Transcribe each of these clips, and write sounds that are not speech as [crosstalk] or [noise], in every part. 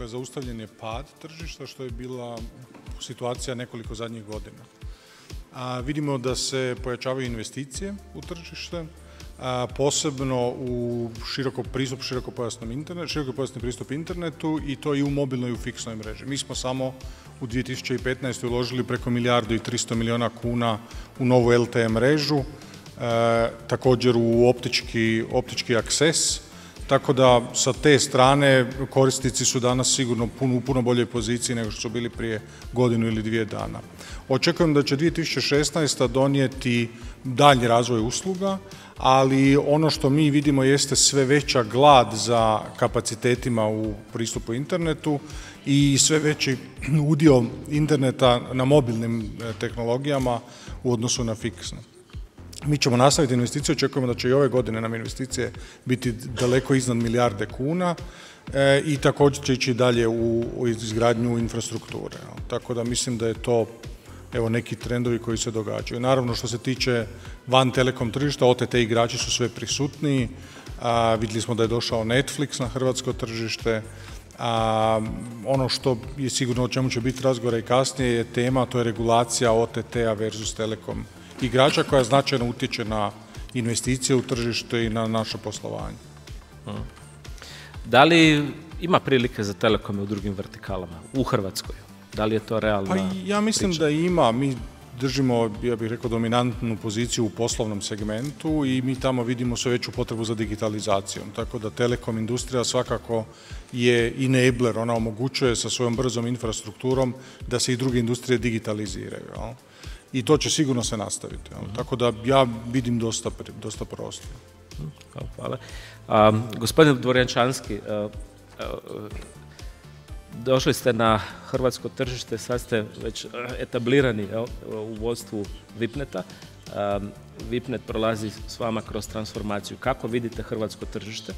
Dakle, zaustavljen je pad tržišta, što je bila situacija nekoliko zadnjih godina. A, vidimo da se pojačavaju investicije u tržište, a, posebno u široko pristup širokopojasnom internetu, širokopojasni pristup internetu i to i u mobilnoj i u fiksnoj mreži. Mi smo samo u 2015. uložili preko milijardu i 300 miliona kuna u novu LTE mrežu, također u optički, optički akses, tako da sa te strane korisnici su danas sigurno puno, u puno boljoj poziciji nego što su bili prije godinu ili dvije dana. Očekujem da će 2016. donijeti dalji razvoj usluga, ali ono što mi vidimo jeste sve veća glad za kapacitetima u pristupu internetu i sve veći udio interneta na mobilnim e, tehnologijama u odnosu na fiksne. Mi ćemo nastaviti investiciju, očekujemo da će i ove godine nam investicije biti daleko iznad milijarde kuna e, i također će ići dalje u, izgradnju infrastrukture. Tako da mislim da je to evo neki trendovi koji se događaju. Naravno što se tiče van telekom tržišta, OTT igrači su sve prisutniji, vidjeli smo da je došao Netflix na hrvatsko tržište, a, ono što je sigurno o čemu će biti razgovora i kasnije je tema, to je regulacija OTT-a versus telekom igrača koja značajno utječe na investicije u tržište i na naše poslovanje. Da li ima prilike za telekome u drugim vertikalama u Hrvatskoj? Da li je to realna Pa ja mislim priča? da ima. Mi držimo, ja bih rekao, dominantnu poziciju u poslovnom segmentu i mi tamo vidimo sve veću potrebu za digitalizacijom. Tako da telekom industrija svakako je enabler, ona omogućuje sa svojom brzom infrastrukturom da se i druge industrije digitaliziraju. I to će sigurno se nastaviti. Jel? Tako da ja vidim dosta, dosta prostora. Hvala. A, gospodin Dvorjančanski, a, a, došli ste na hrvatsko tržište, sad ste već etablirani jel, u vodstvu Vipneta. A, Vipnet prolazi s vama kroz transformaciju. Kako vidite hrvatsko tržište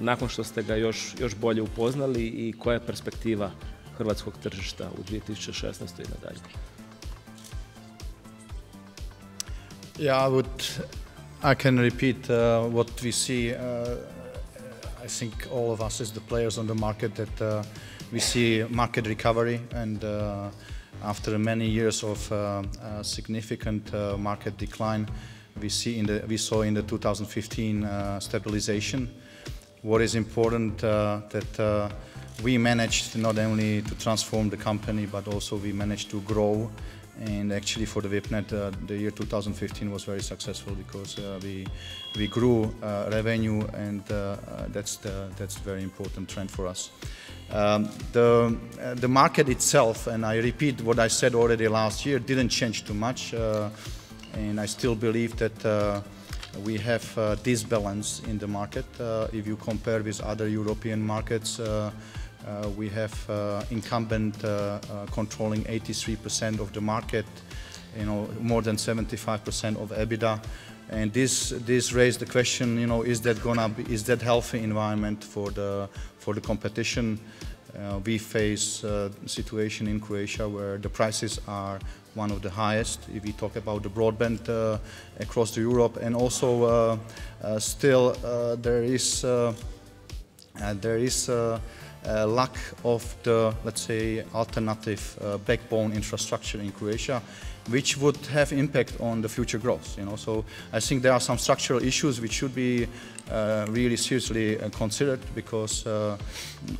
nakon što ste ga još, još bolje upoznali i koja je perspektiva hrvatskog tržišta u 2016. i nadalje? Yeah, I would. I can repeat uh, what we see. Uh, I think all of us, as the players on the market, that uh, we see market recovery, and uh, after many years of uh, uh, significant market decline, we see in the we saw in the 2015 uh, stabilization. What is important that we managed not only to transform the company, but also we managed to grow and actually for the VIPNet, uh, the year 2015 was very successful because uh, we we grew uh, revenue, and uh, uh, that's the that's a very important trend for us. Um, the uh, the market itself, and I repeat what I said already last year, didn't change too much, and I still believe that. We have uh, disbalance in the market. If you compare with other European markets, uh, uh, we have uh, incumbent uh, uh, controlling 83% of the market, you know, more than 75% of EBITDA. And this, this raised the question, you know, is that gonna be, is that healthy environment for the, for the competition? Uh, we face a situation in Croatia where the prices are one of the highest if we talk about the broadband uh, across the Europe and also uh, uh, still uh, there is uh, uh, there is uh, lack of the let's say alternative uh, backbone infrastructure in Croatia which would have impact on the future growth you know? So I think there are some structural issues which should be uh, really seriously uh, considered because uh,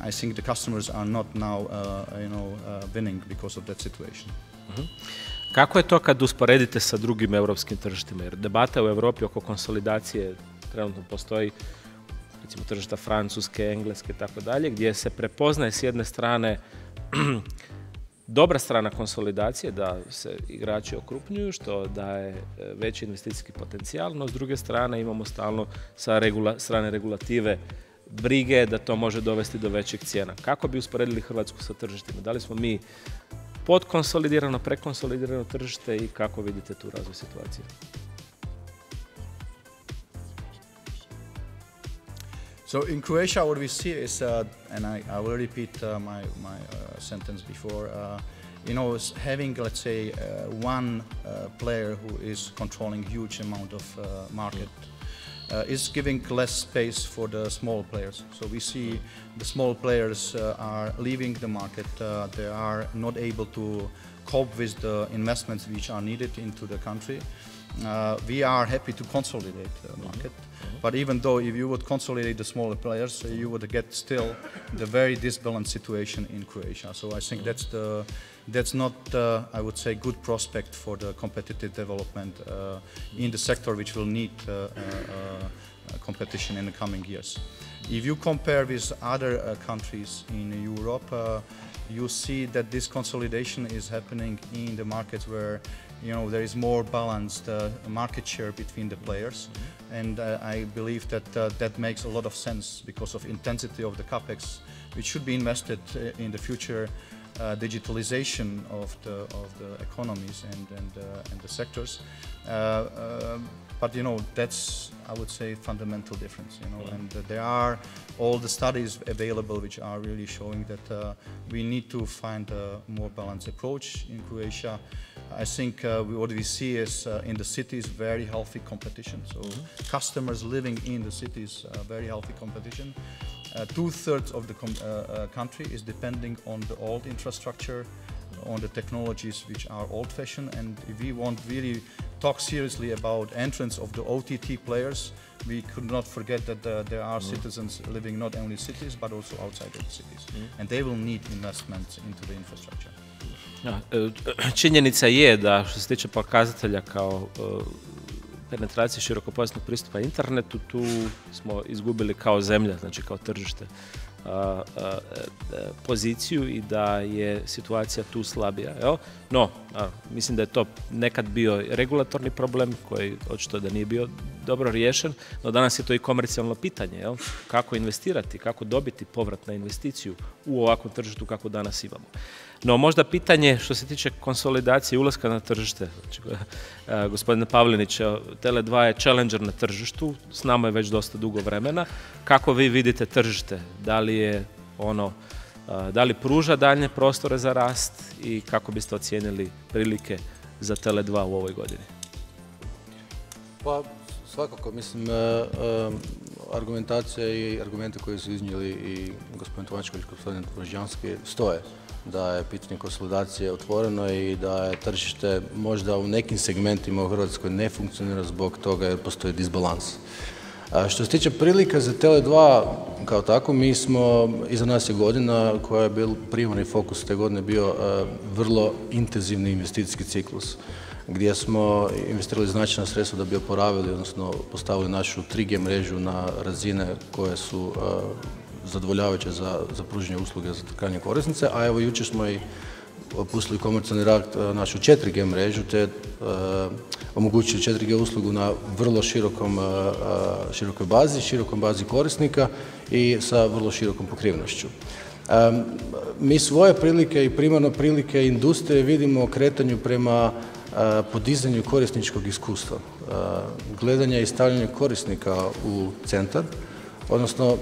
I think the customers are not now uh, you know winning because of that situation. Kako je to kad usporedite sa drugim europskim tržištima? Jer debata u Europi oko konsolidacije trenutno postoji recimo tržišta Francuske, Engleske i tako dalje, gdje se prepoznaje s jedne strane [clears throat] dobra strana konsolidacije, da se igrači okrupnjuju, što daje e, veći investicijski potencijal, no s druge strane imamo stalno sa regula, strane regulative brige da to može dovesti do većih cijena. Kako bi usporedili Hrvatsku sa tržištima? Da li smo mi podkonsolidirano, prekonsolidirano tržište i kako vidite tu razvoj situacije? So in Croatia, what we see is, uh, and I, I will repeat uh, my, my uh, sentence before, uh, you know, having, let's say, uh, one uh, player who is controlling huge amount of market is giving less space for the small players. So we see the small players are leaving the market. They are not able to cope with the investments which are needed into the country. Uh, we are happy to consolidate the market. But even though if you would consolidate the smaller players, uh, you would get still the very disbalanced situation in Croatia. So I think that's the that's not, uh, I would say, good prospect for the competitive development uh, in the sector, which will need uh, uh, uh, competition in the coming years. If you compare with other countries in Europe, you see that this consolidation is happening in the markets where you know there is more balanced uh, market share between the players mm-hmm. and uh, I believe that uh, that makes a lot of sense because of intensity of the capex which should be invested uh, in the future uh, digitalization of the of the economies and and, uh, and the sectors but you know that's I would say fundamental difference you know and uh, there are all the studies available which are really showing that uh, we need to find a more balanced approach in Croatia. I think uh, we, what we see is uh, in the cities very healthy competition. So mm -hmm. customers living in the cities uh, very healthy competition. Two-thirds of the country is depending on the old infrastructure on the technologies which are old-fashioned and if we want really talk seriously about entrance of the OTT players, we could not forget that uh, there are mm. citizens living not only cities but also outside of the cities. Mm. And they will need investments into the infrastructure. Ja, e, činjenica je da što se tiče pokazatelja kao e, penetracije širokopojasnog pristupa internetu, tu smo izgubili kao zemlja, znači kao tržište poziciju i da je situacija tu slabija. Jel? No, mislim da je to nekad bio regulatorni problem koji očito da nije bio dobro riješen, no danas je to i komercijalno pitanje. Jel? Kako investirati, kako dobiti povrat na investiciju u ovakvom tržištu kako danas imamo. No možda pitanje što se tiče konsolidacije ulaska na tržište. Znači, e, gospodine Pavlinić, Tele2 je challenger na tržištu, s nama je već dosta dugo vremena. Kako vi vidite tržište? Da li je ono da li pruža daljnje prostore za rast i kako biste ocijenili prilike za Tele2 u ovoj godini? Pa svakako, mislim, e, argumentacija i argumente koje su iznijeli i gospodin Tomačković, gospodin Božjanski stoje da je pitanje konsolidacije otvoreno i da je tržište možda u nekim segmentima u Hrvatskoj ne funkcionira zbog toga jer postoji disbalans. Što se tiče prilika za Tele2 kao tako, mi smo, iza nas je godina koja je bil primarni fokus te godine bio vrlo intenzivni investicijski ciklus gdje smo investirali značajna sredstva da bi oporavili, odnosno postavili našu 3G mrežu na razine koje su zadovoljavajuće za, za pružanje usluge za krajnje korisnice, a evo jučer smo i pustili komercijalni rad e, našu 4G mrežu te uh, omogućili 4G uslugu na vrlo uh, širokoj bazi, širokom bazi korisnika i sa vrlo širokom pokrivnošću. Mi svoje prilike i primarno prilike industrije vidimo o kretanju prema podizanju korisničkog iskustva, gledanja i stavljanja korisnika u centar, odnosno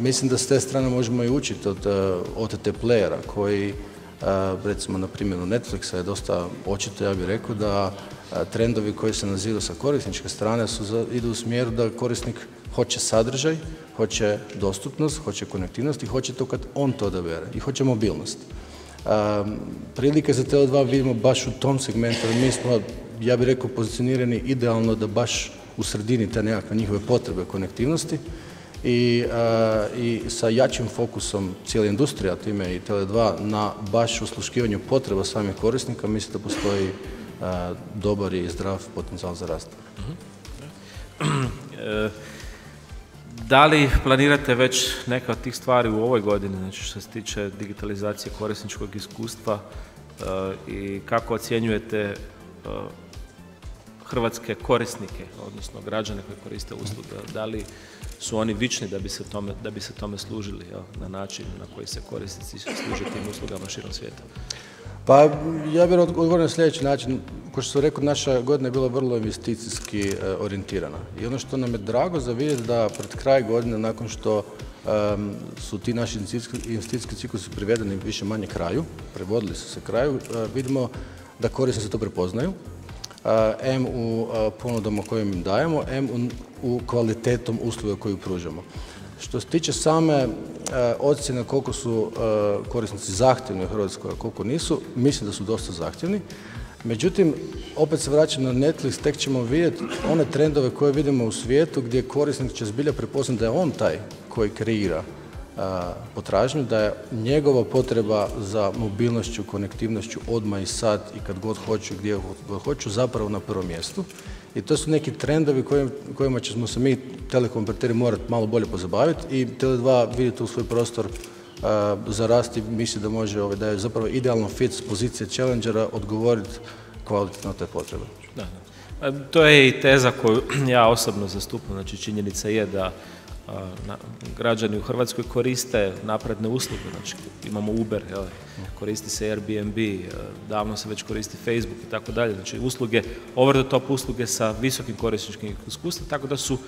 Mislim da s te strane možemo i učiti od OTT playera koji, recimo na primjeru Netflixa je dosta očito, ja bih rekao, da uh, trendovi koji se nazivaju sa korisničke strane su idu u smjeru da korisnik hoće sadržaj, hoće dostupnost, hoće konektivnost i hoće to kad on to odabere i hoće mobilnost. Um, prilike za Tele2 vidimo baš u tom segmentu, mi smo, ja bih rekao, pozicionirani idealno da baš u sredini te nekakve njihove potrebe konektivnosti i, uh, i sa jačim fokusom cijele industrije, a time i Tele2, na baš usluškivanju potreba samih korisnika, mislim da postoji uh, dobar i zdrav potencijal za rast. Da li planirate već neke od tih stvari u ovoj godini, znači što se tiče digitalizacije korisničkog iskustva i kako ocjenjujete hrvatske korisnike, odnosno građane koji koriste usluge? Da li su oni vični da bi se tome, da bi se tome služili jel, na način na koji se korisnici služe tim uslugama širom svijeta? Pa ja bih odgovorio na sljedeći način. Kao što sam rekao, naša godina je bila vrlo investicijski e, orijentirana. I ono što nam je drago za vidjeti da pred kraj godine, nakon što su ti naši investicijski ciklusi privedeni više manje kraju, prevodili su se kraju, e, vidimo da korisnici to prepoznaju, M u ponudama koje im dajemo, M u kvalitetom usluga koju pružamo. Što se tiče same ocjene koliko su korisnici zahtjevni u Hrvatskoj, a koliko nisu, mislim da su dosta zahtjevni. Međutim, opet se vraćam na Netflix, tek ćemo vidjeti one trendove koje vidimo u svijetu gdje korisnik će zbilja prepoznati da je on taj koji kreira potražnju, da je njegova potreba za mobilnošću, konektivnošću odmah i sad i kad god hoću, gdje god hoću, zapravo na prvom mjestu. I to su neki trendovi kojima ćemo se mi telekom operateri morati malo bolje pozabaviti i Tele2 vidjeti u svoj prostor za rast i misli da može, ovaj, da je zapravo idealno fit s pozicije challengera odgovoriti kvalitetno te potrebe. Da, da. To je i teza koju [clears throat] ja osobno zastupam, znači činjenica je da građani u Hrvatskoj koriste napredne usluge, znači imamo Uber, koristi se Airbnb, davno se već koristi Facebook i tako dalje, znači usluge, over the top usluge sa visokim korisničkim iskustvom, tako da su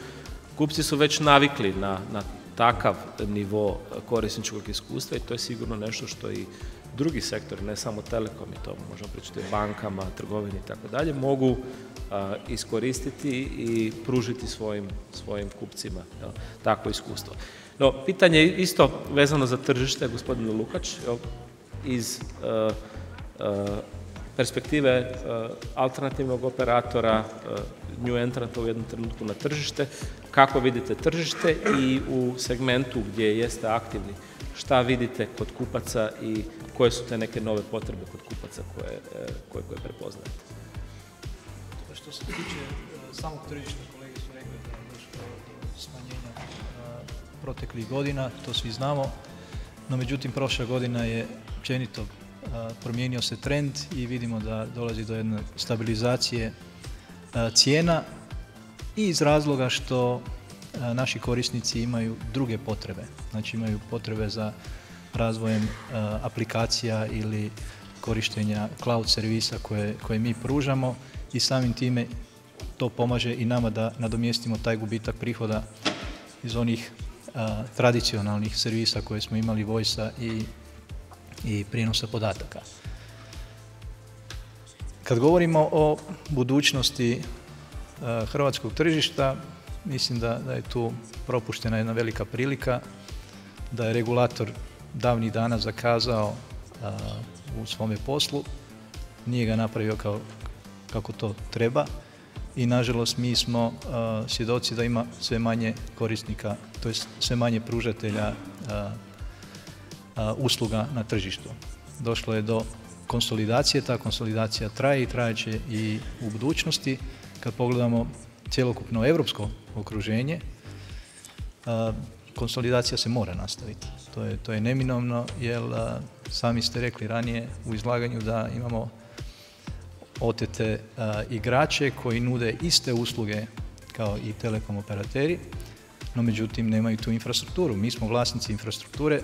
kupci su već navikli na, na takav nivo korisničkog iskustva i to je sigurno nešto što i drugi sektori, ne samo telekom i to možemo pričati o bankama, trgovini i tako dalje, mogu iskoristiti i pružiti svojim, svojim kupcima jel, takvo iskustvo. No, pitanje je isto vezano za tržište, gospodine Lukač, iz perspektive alternativnog operatora, new entranta u jednom trenutku na tržište, kako vidite tržište i u segmentu gdje jeste aktivni, šta vidite kod kupaca i koje su te neke nove potrebe kod kupaca koje, e, koje, koje prepoznajete? Što se tiče e, samog tržišta, kolege su rekli da je došlo do smanjenja e, proteklih godina, to svi znamo, no međutim prošla godina je općenito promijenio se trend i vidimo da dolazi do jedne stabilizacije cijena i iz razloga što naši korisnici imaju druge potrebe. Znači imaju potrebe za razvojem aplikacija ili korištenja cloud servisa koje, koje mi pružamo i samim time to pomaže i nama da nadomjestimo taj gubitak prihoda iz onih tradicionalnih servisa koje smo imali voice i, i prijenosa podataka. Kad govorimo o budućnosti hrvatskog tržišta, mislim da, da je tu propuštena jedna velika prilika, da je regulator davnih dana zakazao u svome poslu, nije ga napravio kao, kako to treba i nažalost mi smo svjedoci da ima sve manje korisnika, to je sve manje pružatelja usluga na tržištu. Došlo je do konsolidacije, ta konsolidacija traje i trajeće i u budućnosti. Kad pogledamo cjelokupno europsko okruženje, konsolidacija se mora nastaviti. To je, to je neminovno, jer sami ste rekli ranije u izlaganju da imamo otete igrače koji nude iste usluge kao i telekom operateri, no međutim nemaju tu infrastrukturu. Mi smo vlasnici infrastrukture,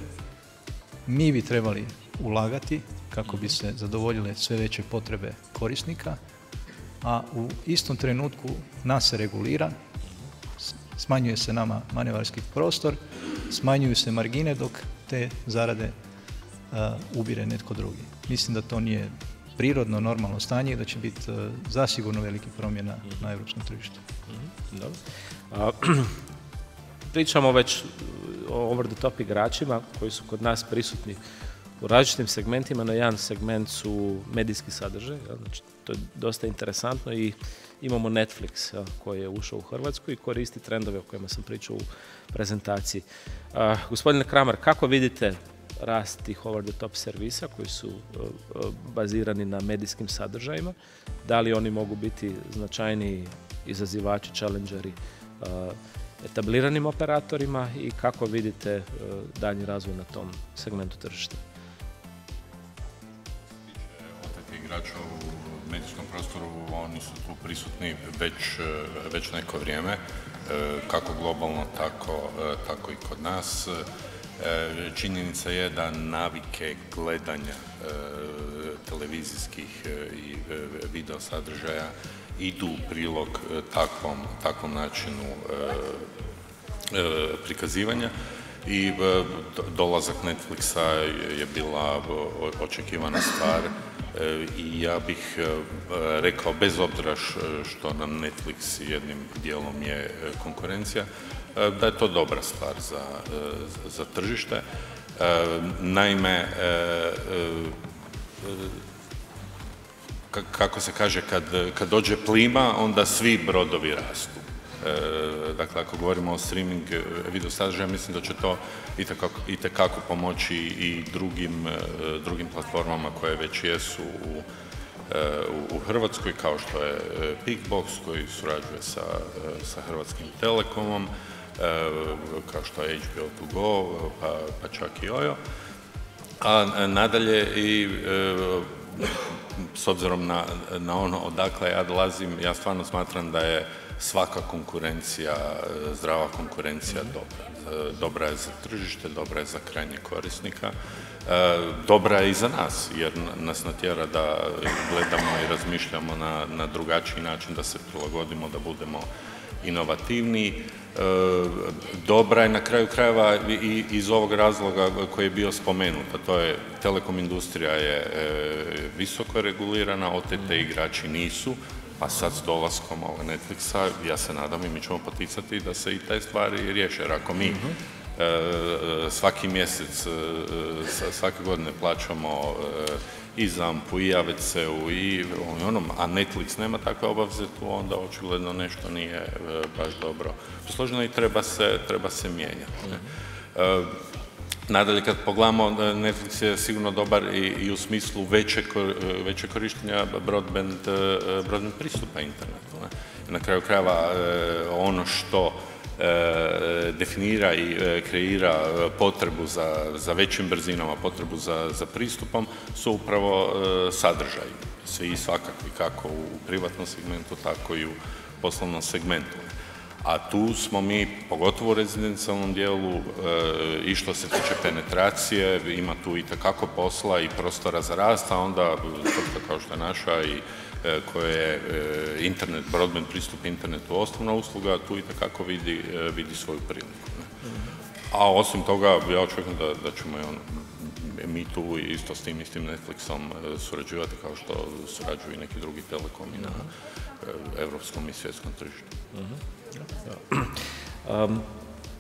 mi bi trebali ulagati kako bi se zadovoljile sve veće potrebe korisnika, a u istom trenutku nas se regulira, smanjuje se nama manevarski prostor, smanjuju se margine dok te zarade ubire netko drugi. Mislim da to nije prirodno, normalno stanje i da će biti zasigurno veliki promjena na europskom tržištu. Mhm, [clears throat] pričamo već o over the top igračima koji su kod nas prisutni u različitim segmentima. Na jedan segment su medijski sadržaj, znači to je dosta interesantno i imamo Netflix koji je ušao u Hrvatsku i koristi trendove o kojima sam pričao u prezentaciji. gospodine Kramer, kako vidite rast tih over the top servisa koji su bazirani na medijskim sadržajima? Da li oni mogu biti značajniji izazivači, challengeri etabliranim operatorima i kako vidite daljnji razvoj na tom segmentu tržišta? igrača u medijskom prostoru, oni su tu prisutni već, e, već neko vrijeme, e, kako globalno, tako, e, tako i kod nas. Činjenica je da navike gledanja televizijskih i video sadržaja idu u prilog takvom, takvom načinu prikazivanja i dolazak Netflixa je bila očekivana stvar I ja bih rekao, bez obzira što nam Netflix jednim dijelom je konkurencija, da je to dobra stvar za, za tržište. Naime, kako se kaže, kad, kad dođe plima, onda svi brodovi rastu. E, dakle, ako govorimo o streaming e, video sadržaja, mislim da će to itekako, pomoći i drugim, e, drugim platformama koje već jesu u, u Hrvatskoj, kao što je Pickbox koji surađuje sa, sa Hrvatskim Telekomom, kao što je HBO to go, pa, pa čak i Ojo. A nadalje i s obzirom na, na ono odakle ja dolazim, ja stvarno smatram da je svaka konkurencija, e, zdrava konkurencija dobra. E, dobra je za tržište, dobra je za krajnje korisnika, e, dobra je i za nas, jer nas natjera da gledamo i razmišljamo na, na drugačiji način, da se prilagodimo, da budemo inovativniji. Dobra je na kraju krajeva i iz ovog razloga koji je bio spomenut, a to je telekom industrija je visoko regulirana, OTT igrači nisu, a sad s dolaskom Netflixa ja se nadam i mi ćemo poticati da se i te stvari riješe. Jer ako mi mhm. e, e, svaki mjesec, e, svake godine plaćamo i ZAMP-u, i AVC-u, i onom, a Netflix nema takve obaveze tu, onda očigledno nešto nije baš dobro posloženo i treba se, treba se mijenjati. Nadalje, kad pogledamo, Netflix je sigurno dobar i, u smislu veće, veće korištenja broadband, broadband pristupa internetu. Na kraju krajeva e, ono što e, definira i e, kreira potrebu za, za većim brzinama, potrebu za, za pristupom su upravo sadržaji. Svi i svakakvi, kako u privatnom segmentu, tako i u poslovnom segmentu a tu smo mi, pogotovo u rezidencijalnom dijelu, e, i što se tiče penetracije, ima tu i takako posla i prostora za rast, a onda tvrtka kao što je naša i e, koje je e, internet, broadband pristup internetu osnovna usluga, tu i takako vidi, vidi svoju priliku. A osim toga, ja očekujem da, da ćemo on, mi tu isto s tim istim Netflixom surađivati kao što surađuju i neki drugi telekomi na europskom i svjetskom tržištu. Mhm.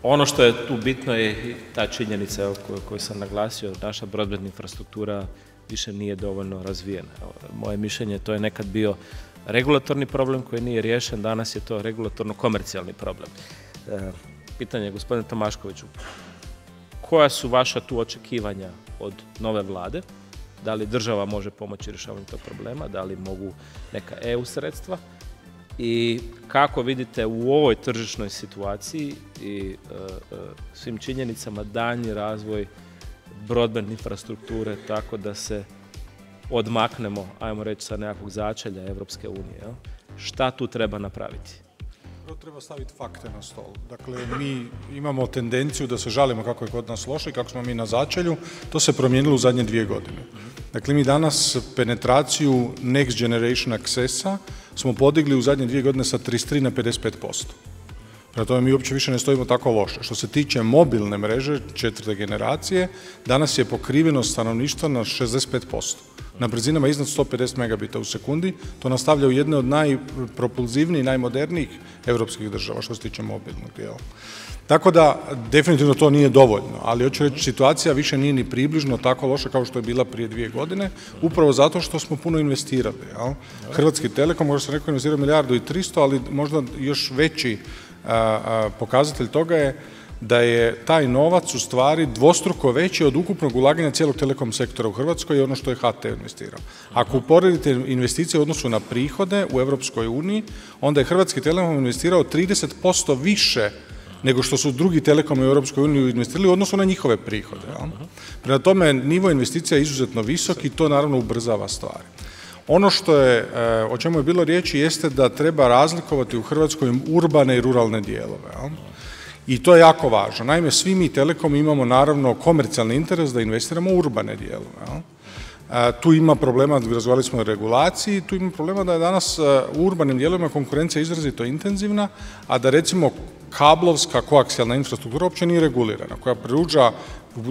Ono što je tu bitno je ta činjenica koju, sam naglasio, naša broadband infrastruktura više nije dovoljno razvijena. Moje mišljenje, to je nekad bio regulatorni problem koji nije riješen, danas je to regulatorno komercijalni problem. Pitanje gospodine Tomaškoviću, koja su vaša tu očekivanja od nove vlade? Da li država može pomoći rješavanju tog problema? Da li mogu neka EU sredstva? I kako vidite u ovoj tržišnoj situaciji i e, e, svim činjenicama daljnji razvoj broadband infrastrukture tako da se odmaknemo, ajmo reći, sa nekakvog začelja Evropske unije. Šta tu treba napraviti? Prvo treba staviti fakte na stol. Dakle, mi imamo tendenciju da se žalimo kako je kod nas loše i kako smo mi na začelju. To se promijenilo u zadnje dvije godine. Dakle, mi danas penetraciju Next Generation Accessa smo podigli u zadnje dvije godine sa 33 na 55%. Prema tome mi uopće više ne stojimo tako loše. Što se tiče mobilne mreže četvrte generacije, danas je pokrivenost stanovništva na 65%. Na brzinama iznad 150 megabita u sekundi, to nastavlja u jedne od najpropulzivnijih najmodernijih europskih država što se tiče mobilnog dijela. Tako da, definitivno to nije dovoljno, ali hoću reći, situacija više nije ni približno tako loša kao što je bila prije dvije godine, upravo zato što smo puno investirali. Hrvatski Telekom, možda sam rekao, investirao milijardu i tristo, ali možda još veći pokazatelj toga je da je taj novac u stvari dvostruko veći od ukupnog ulaganja cijelog telekom sektora u Hrvatskoj i ono što je HT investirao. Ako uporedite investicije u odnosu na prihode u Europskoj uniji, onda je Hrvatski telekom investirao 30% više nego što su drugi telekom u Europskoj uniji investirali u odnosu na njihove prihode. Prema tome, nivo investicija je izuzetno visok i to naravno ubrzava stvari. Ono što je, e, o čemu je bilo riječi, jeste da treba razlikovati u Hrvatskoj urbane i ruralne dijelove. I to je jako važno. Naime, svi mi Telekom imamo naravno komercijalni interes da investiramo u urbane dijelove. E, tu ima problema, razgovarali smo o regulaciji, tu ima problema da je danas e, u urbanim dijelovima konkurencija izrazito intenzivna, a da recimo kablovska koaksijalna infrastruktura uopće nije regulirana, koja pruža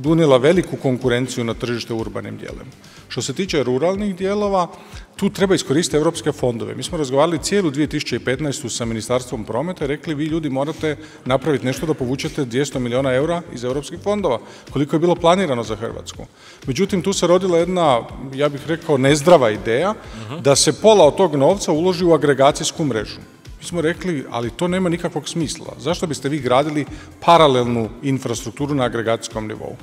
unijela veliku konkurenciju na tržište urbanim dijelima. Što se tiče ruralnih dijelova, tu treba iskoristiti europske fondove. Mi smo razgovarali cijelu 2015. sa Ministarstvom prometa i rekli vi ljudi morate napraviti nešto da povučete 200 milijuna eura iz europskih fondova, koliko je bilo planirano za Hrvatsku. Međutim, tu se rodila jedna, ja bih rekao, nezdrava ideja da se pola od tog novca uloži u agregacijsku mrežu. Mi smo rekli, ali to nema nikakvog smisla. Zašto biste vi gradili paralelnu infrastrukturu na agregacijskom nivou?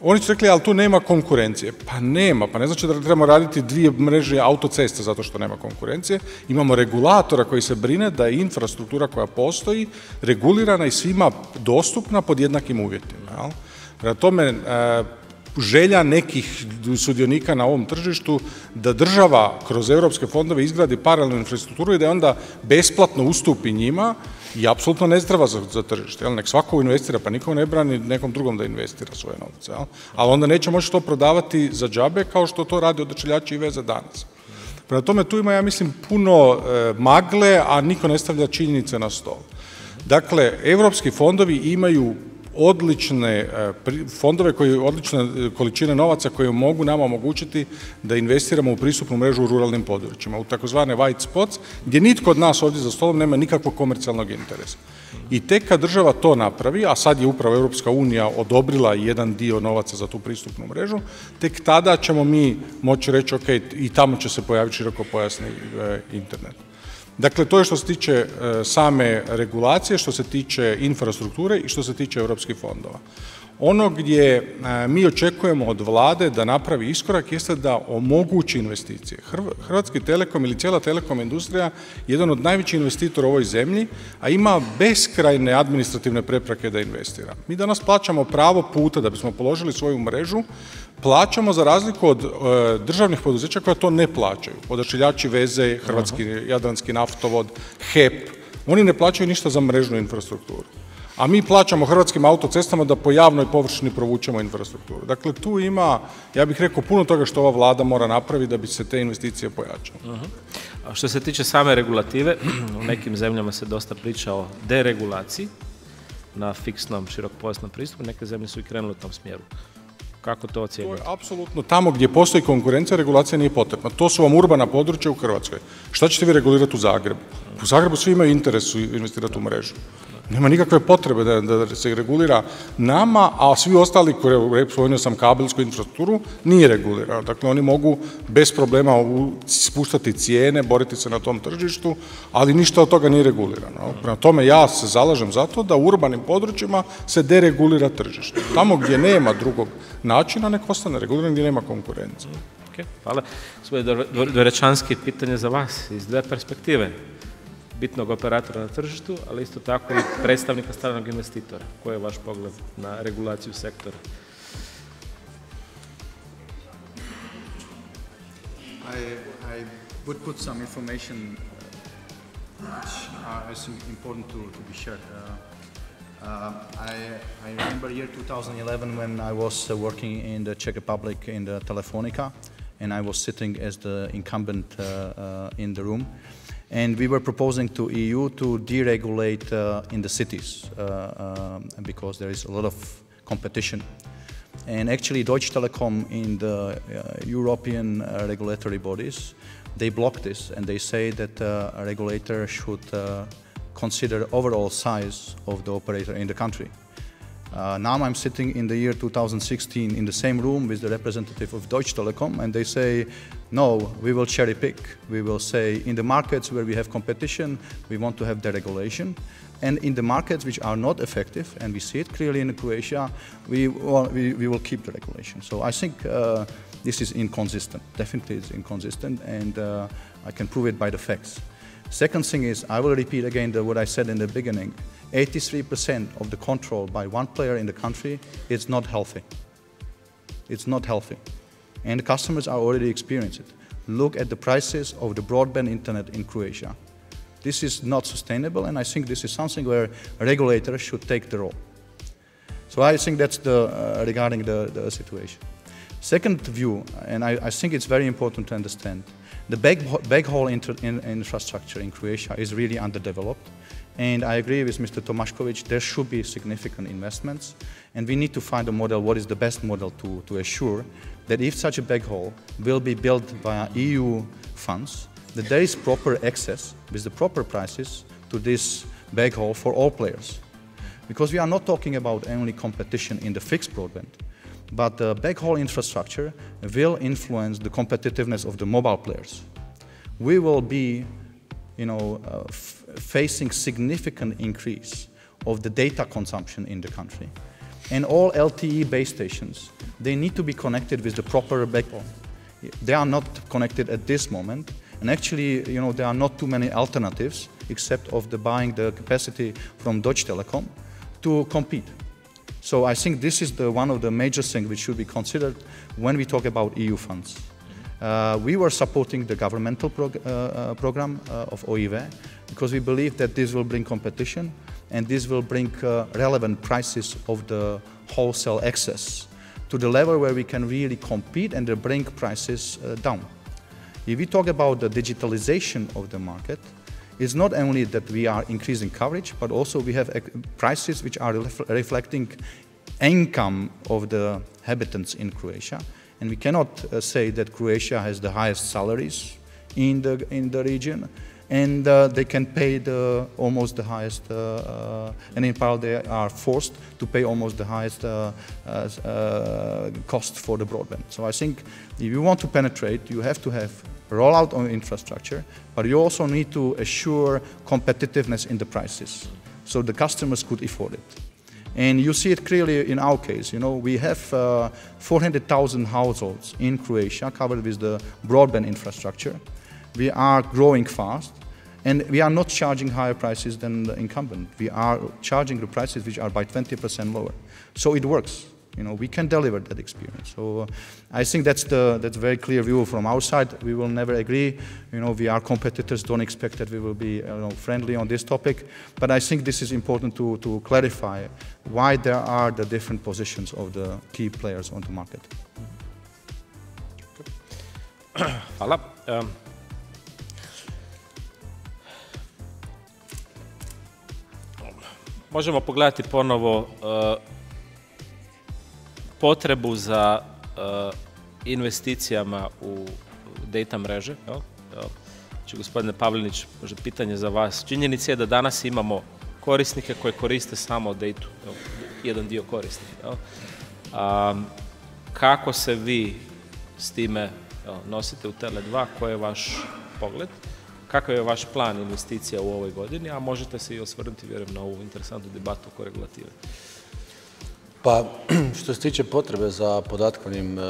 Oni su rekli, ali tu nema konkurencije. Pa nema, pa ne znači da trebamo raditi dvije mreže autocesta zato što nema konkurencije. Imamo regulatora koji se brine da je infrastruktura koja postoji regulirana i svima dostupna pod jednakim uvjetima. Prema tome, e, želja nekih sudionika na ovom tržištu da država kroz europske fondove izgradi paralelnu infrastrukturu i da je onda besplatno ustupi njima i apsolutno nezdrava za, za tržište. Jel? Nek svako investira, pa niko ne brani nekom drugom da investira svoje novce. Jel? Ali onda neće moći to prodavati za džabe kao što to radi odačeljači i veze danas. Prema tome tu ima, ja mislim, puno e, magle, a niko ne stavlja činjenice na stol. Dakle, evropski fondovi imaju odlične e, fondove koji odlične e, količine novaca koje mogu nama omogućiti da investiramo u pristupnu mrežu u ruralnim područjima, u takozvane white spots, gdje nitko od nas ovdje za stolom nema nikakvog komercijalnog interesa. I tek kad država to napravi, a sad je upravo Europska unija odobrila jedan dio novaca za tu pristupnu mrežu, tek tada ćemo mi moći reći, ok, i tamo će se pojaviti široko pojasni e, internet. Dakle, to je što se tiče e, same regulacije, što se tiče infrastrukture i što se tiče europskih fondova. Ono gdje e, mi očekujemo od vlade da napravi iskorak jeste da omogući investicije. Hrvatski telekom ili cijela telekom industrija je jedan od najvećih investitora u ovoj zemlji, a ima beskrajne administrativne prepreke da investira. Mi danas plaćamo pravo puta da bismo položili svoju mrežu, plaćamo za razliku od e, državnih poduzeća koja to ne plaćaju. Odašiljači veze, Hrvatski Jadranski naftovod, HEP, oni ne plaćaju ništa za mrežnu infrastrukturu a mi plaćamo hrvatskim autocestama da po javnoj površini provučemo infrastrukturu. Dakle, tu ima, ja bih rekao, puno toga što ova vlada mora napraviti da bi se te investicije pojačale. A što se tiče same regulative, [clears throat] u nekim zemljama se dosta priča o deregulaciji na fiksnom širokopojasnom pristupu, neke zemlje su i krenule u tom smjeru. Kako to ocjenjujete? To je apsolutno tamo gdje postoji konkurencija, regulacija nije potrebna. To su vam urbana područja u Hrvatskoj. Šta ćete vi regulirati u Zagrebu? U Zagrebu svi imaju interes investirati u mrežu. Nema nikakve potrebe da, da se regulira nama, a svi ostali koji, spomenuo sam kabelsku infrastrukturu, nije regulirano. Dakle, oni mogu bez problema spuštati cijene, boriti se na tom tržištu, ali ništa od toga nije regulirano. Prema tome, ja se zalažem za to da u urbanim područjima se deregulira tržište. Tamo gdje nema drugog načina, nek ostane regulirano gdje nema konkurencije. Okay, hvala. Svoje Dorečanski, pitanje za vas iz dve perspektive bitnog operatora na tržištu, ali isto tako i predstavnika stranog investitora. Koji je vaš pogled na regulaciju sektora? I, I would put some information which are, think, important to, to be shared. Uh, uh, I, I remember year 2011 when I was uh, working in the Czech Republic in the Telefonica, and I was sitting as the incumbent uh, uh, in the room. And we were proposing to EU to deregulate uh, in the cities uh, um, because there is a lot of competition. And actually Deutsche Telekom in the uh, European uh, regulatory bodies, they block this and they say that a regulator should consider overall size of the operator in the country. Uh, now I'm sitting in the year 2016 in the same room with the representative of Deutsche Telekom, and they say, no, we will cherry pick. We will say in the markets where we have competition, we want to have deregulation. And in the markets which are not effective, and we see it clearly in Croatia, we, well, we, we, will keep the regulation. So I think uh, this is inconsistent. Definitely it's inconsistent, and uh, I can prove it by the facts. Second thing is, I will repeat again the, what I said in the beginning. 83% of the control by one player in the country is not healthy. It's not healthy. And customers are already experiencing it. Look at the prices of the broadband internet in Croatia. This is not sustainable, and I think this is something where regulators should take the role. So I think that's the, uh, regarding the, the situation. Second view, and I, I think it's very important to understand, the backhaul inter, in, infrastructure in Croatia is really underdeveloped. And I agree with Mr. Tomašković, there should be significant investments. And we need to find a model, what is the best model to, to assure that if such a backhaul will be built via EU funds, that there is proper access with the proper prices to this backhaul for all players. Because we are not talking about only competition in the fixed broadband, but the backhaul infrastructure will influence the competitiveness of the mobile players. We will be you know, uh, facing significant increase of the data consumption in the country. And all LTE base stations, they need to be connected with the proper backbone. They are not connected at this moment, and actually, you know, there are not too many alternatives except of the buying the capacity from Deutsche Telekom to compete. So I think this is the, one of the major things which should be considered when we talk about EU funds. Uh, we were supporting the governmental prog uh, uh, program uh, of OIV because we believe that this will bring competition and this will bring uh, relevant prices of the wholesale access to the level where we can really compete and bring prices uh, down. If we talk about the digitalization of the market, it's not only that we are increasing coverage, but also we have prices which are ref reflecting income of the inhabitants in Croatia. And we cannot uh, say that Croatia has the highest salaries in the, in the region and uh, they can pay the, almost the highest, uh, uh, and in parallel they are forced to pay almost the highest uh, uh, cost for the broadband. So I think if you want to penetrate, you have to have rollout on infrastructure, but you also need to assure competitiveness in the prices so the customers could afford it. And you see it clearly in our case. You know, we have uh, 400,000 households in Croatia covered with the broadband infrastructure. We are growing fast, and we are not charging higher prices than the incumbent. We are charging the prices which are by 20% lower. So it works. You know, we can deliver that experience. So uh, I think that's the that's very clear view from our side. We will never agree. You know, we are competitors. Don't expect that we will be you know, friendly on this topic. But I think this is important to to clarify why there are the different positions of the key players on the market. [coughs] Hvala. Um, možemo pogledati ponovo uh, potrebu za uh, investicijama u data mreže. Jel? Jel? Znači, gospodine Pavlinić, može pitanje za vas. Činjenica je da danas imamo korisnike koji koriste samo data, jedan dio korisnika. Jel? Um, kako se vi s time jel, nosite u Tele2, koji je vaš pogled? Kakav je vaš plan investicija u ovoj godini, a možete se i osvrnuti, vjerujem, na ovu interesantnu debatu oko regulative. Pa, [clears throat] što se tiče potrebe za podatkovnim e,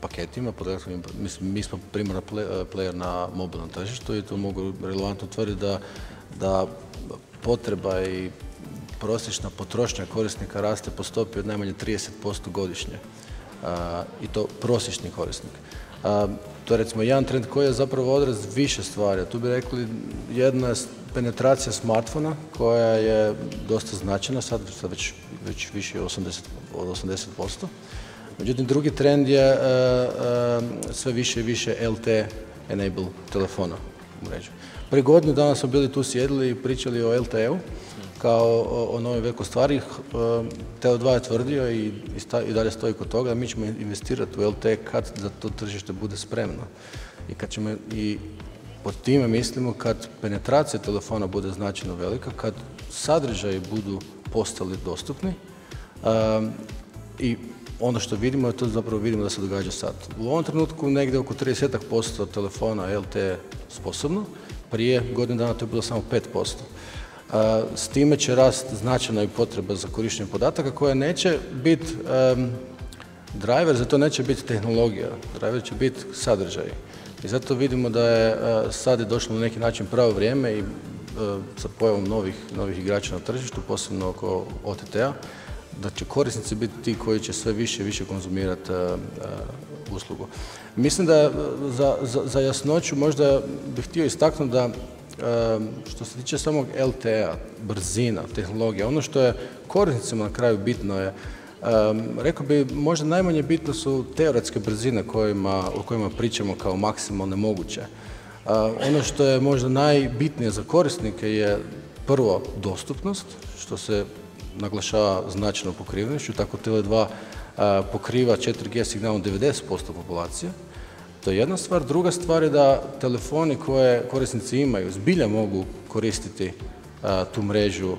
paketima, podatkovnim, mislim, mi smo primarno player na mobilnom tržištu i to mogu relevantno tvrditi da, da potreba i prosječna potrošnja korisnika raste po stopi od najmanje 30% godišnje. I to prosječni korisnik. to je recimo jedan trend koji je zapravo odraz više stvari. Tu bi rekli jedna je penetracija smartfona koja je dosta značajna, sad već, već više 80, od 80%. Međutim, drugi trend je e, e, sve više i više LT enable telefona u mrežu. Prije godinu dana smo bili tu sjedili i pričali o LTE-u kao o, o novoj veku stvari. E, Teo2 je tvrdio i, i, i dalje stoji kod toga, mi ćemo investirati u LTE kad za to tržište bude spremno. I kad ćemo i pod time mislimo kad penetracija telefona bude značajno velika, kad sadržaji budu postali dostupni um, i ono što vidimo je to zapravo vidimo da se događa sad. U ovom trenutku negdje oko 30% telefona LTE sposobno, prije godine dana to je bilo samo 5%. Uh, s time će rast značajna i potreba za korištenje podataka koja neće biti um, driver, za to neće biti tehnologija, driver će biti sadržaj. I zato vidimo da je e, sad je došlo na neki način pravo vrijeme i e, sa pojavom novih, novih igrača na tržištu, posebno oko OTT-a, da će korisnici biti ti koji će sve više i više konzumirati e, uslugu. Mislim da za, za, za jasnoću možda bih htio istaknuti da što se tiče samog LTE-a, brzina, tehnologija, ono što je korisnicima na kraju bitno je rekao bi, možda najmanje bitno su teoretske brzine kojima, o kojima pričamo kao maksimalne moguće. ono što je možda najbitnije za korisnike je prvo dostupnost, što se naglašava značajno pokrivenošću, tako Tele2 pokriva 4G signalom 90% populacije. To je jedna stvar. Druga stvar je da telefoni koje korisnici imaju zbilja mogu koristiti tu mrežu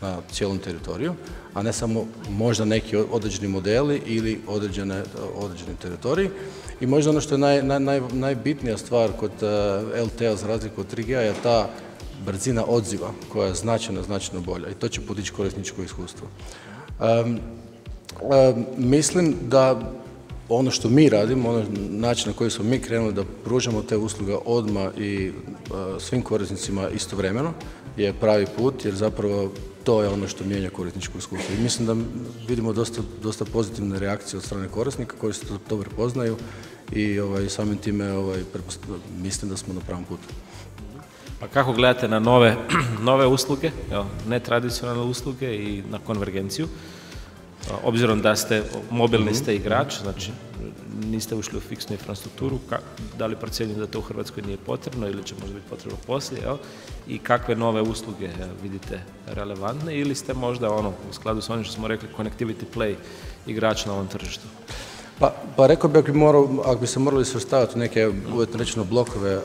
na cijelom teritoriju, a ne samo možda neki određeni modeli ili određeni teritoriji. I možda ono što je naj, naj, najbitnija stvar kod LTE za razliku od 3G je ta brzina odziva koja je značajno, značajno bolja i to će podići korisničko iskustvo. mislim da ono što mi radimo, ono način na koji smo mi krenuli da pružamo te usluge odmah i svim korisnicima istovremeno je pravi put jer zapravo to je ono što mijenja korisničko iskustvo. I mislim da vidimo dosta, dosta pozitivne reakcije od strane korisnika koji se to dobro poznaju i ovaj, samim time ovaj, mislim da smo na pravom putu. Pa kako gledate na nove, [clears throat] nove usluge, netradicionalne usluge i na konvergenciju? Obzirom da ste mobilni ste igrač, znači niste ušli u fiksnu infrastrukturu, da li procjenjujete da to u Hrvatskoj nije potrebno ili će možda biti potrebno poslije, i kakve nove usluge vidite relevantne ili ste možda ono, u skladu s onim što smo rekli, connectivity play igrač na ovom tržištu? Pa, pa rekao bih, ako bi, se morali svrstavati u neke, uvjetno rečeno, blokove, uh,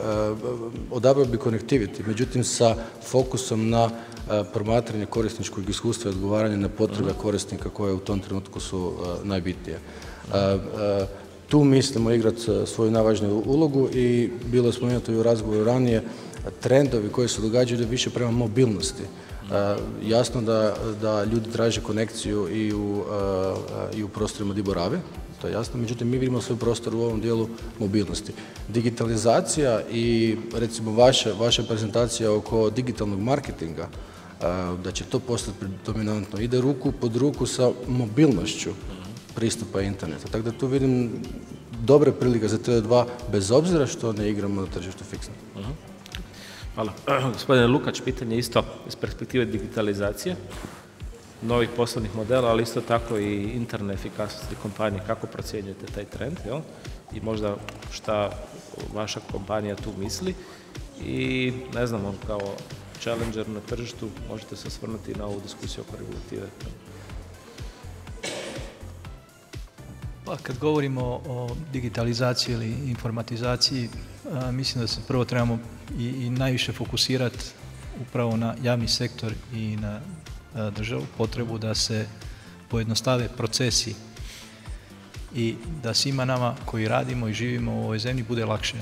odabrao bi connectivity, međutim sa fokusom na e, promatranje korisničkog iskustva i odgovaranje na potrebe mhm. korisnika koje u tom trenutku su e, najbitnije. tu mislimo igrati svoju najvažniju ulogu i bilo je spomenuto i u razgovoru ranije, trendovi koji se događaju da više prema mobilnosti. jasno da, da ljudi traže konekciju i u, i u prostorima gdje borave, to je jasno, međutim mi vidimo svoj prostor u ovom dijelu mobilnosti. Digitalizacija i recimo vaša, vaša prezentacija oko digitalnog marketinga, da će to postati dominantno, ide ruku pod ruku sa mobilnošću pristupa interneta. Tako da tu vidim dobre prilike za Tele2 bez obzira što ne igramo na tržištu fiksno. Hvala. [clears throat] Gospodine Lukač, pitanje isto iz perspektive digitalizacije novih poslovnih modela, ali isto tako i interne efikasnosti kompanije. Kako procjenjujete taj trend? Jel? I možda šta vaša kompanija tu misli? I ne znam, kao challenger na tržištu možete se osvrnuti na ovu diskusiju oko regulative. Pa kad govorimo o digitalizaciji ili informatizaciji, mislim da se prvo trebamo i, i najviše fokusirati upravo na javni sektor i na državu, potrebu da se pojednostave procesi i da svima nama koji radimo i živimo u ovoj zemlji bude lakše.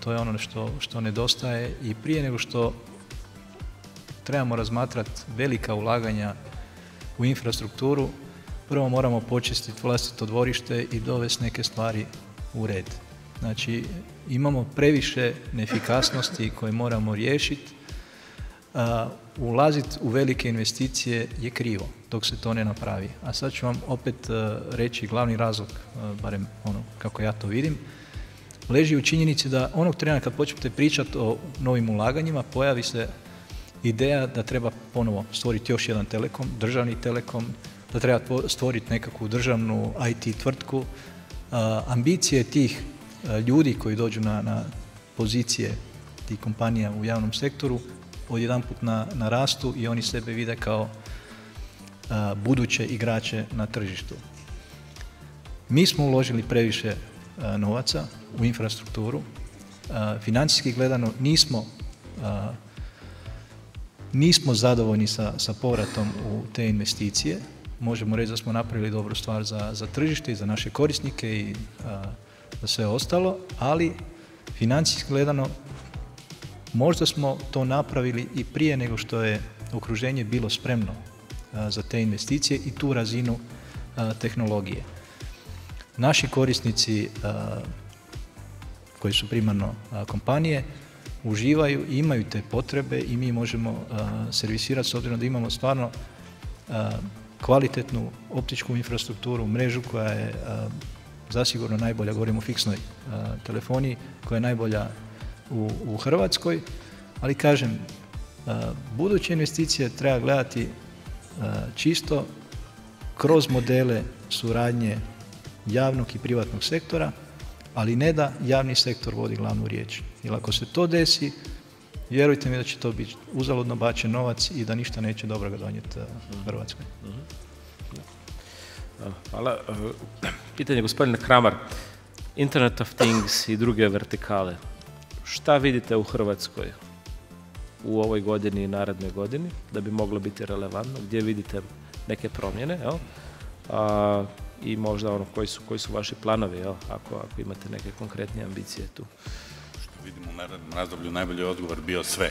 to je ono što, što nedostaje i prije nego što trebamo razmatrati velika ulaganja u infrastrukturu, prvo moramo počistiti vlastito dvorište i dovesti neke stvari u red. Znači, imamo previše neefikasnosti koje moramo riješiti ulaziti u velike investicije je krivo dok se to ne napravi. A sad ću vam opet reći glavni razlog, barem ono kako ja to vidim, leži u činjenici da onog trena kad počnete pričati o novim ulaganjima, pojavi se ideja da treba ponovo stvoriti još jedan telekom, državni telekom, da treba stvoriti nekakvu državnu IT tvrtku. Ambicije tih ljudi koji dođu na, na pozicije tih kompanija u javnom sektoru odjedanput na, na rastu i oni sebe vide kao buduće igrače na tržištu. Mi smo uložili previše novaca u infrastrukturu. financijski gledano nismo nismo zadovoljni sa, sa povratom u te investicije. Možemo reći da smo napravili dobru stvar za, za tržište i za naše korisnike i za sve ostalo, ali financijski gledano Možda smo to napravili i prije nego što je okruženje bilo spremno za te investicije i tu razinu tehnologije. Naši korisnici koji su primarno kompanije uživaju i imaju te potrebe i mi možemo servisirati s obzirom da imamo stvarno kvalitetnu optičku infrastrukturu, mrežu koja je zasigurno najbolja, govorimo o fiksnoj telefoniji, koja je najbolja u, u Hrvatskoj, ali kažem, buduće investicije treba gledati čisto kroz modele suradnje javnog i privatnog sektora, ali ne da javni sektor vodi glavnu riječ. Jer ako se to desi, vjerujte mi da će to biti uzaludno bačen novac i da ništa neće dobroga donijeti uh, Hrvatskoj. Hvala. Pitanje gospodine Kramar. Internet of Things i druge vertikale. Šta vidite u Hrvatskoj u ovoj godini i narednoj godini da bi moglo biti relevantno? Gdje vidite neke promjene? Jel? A, I možda ono, koji su, koji su vaši planovi, jel? Ako, ako imate neke konkretne ambicije tu. Što vidimo u narednom razdoblju, najbolji odgovor bio sve.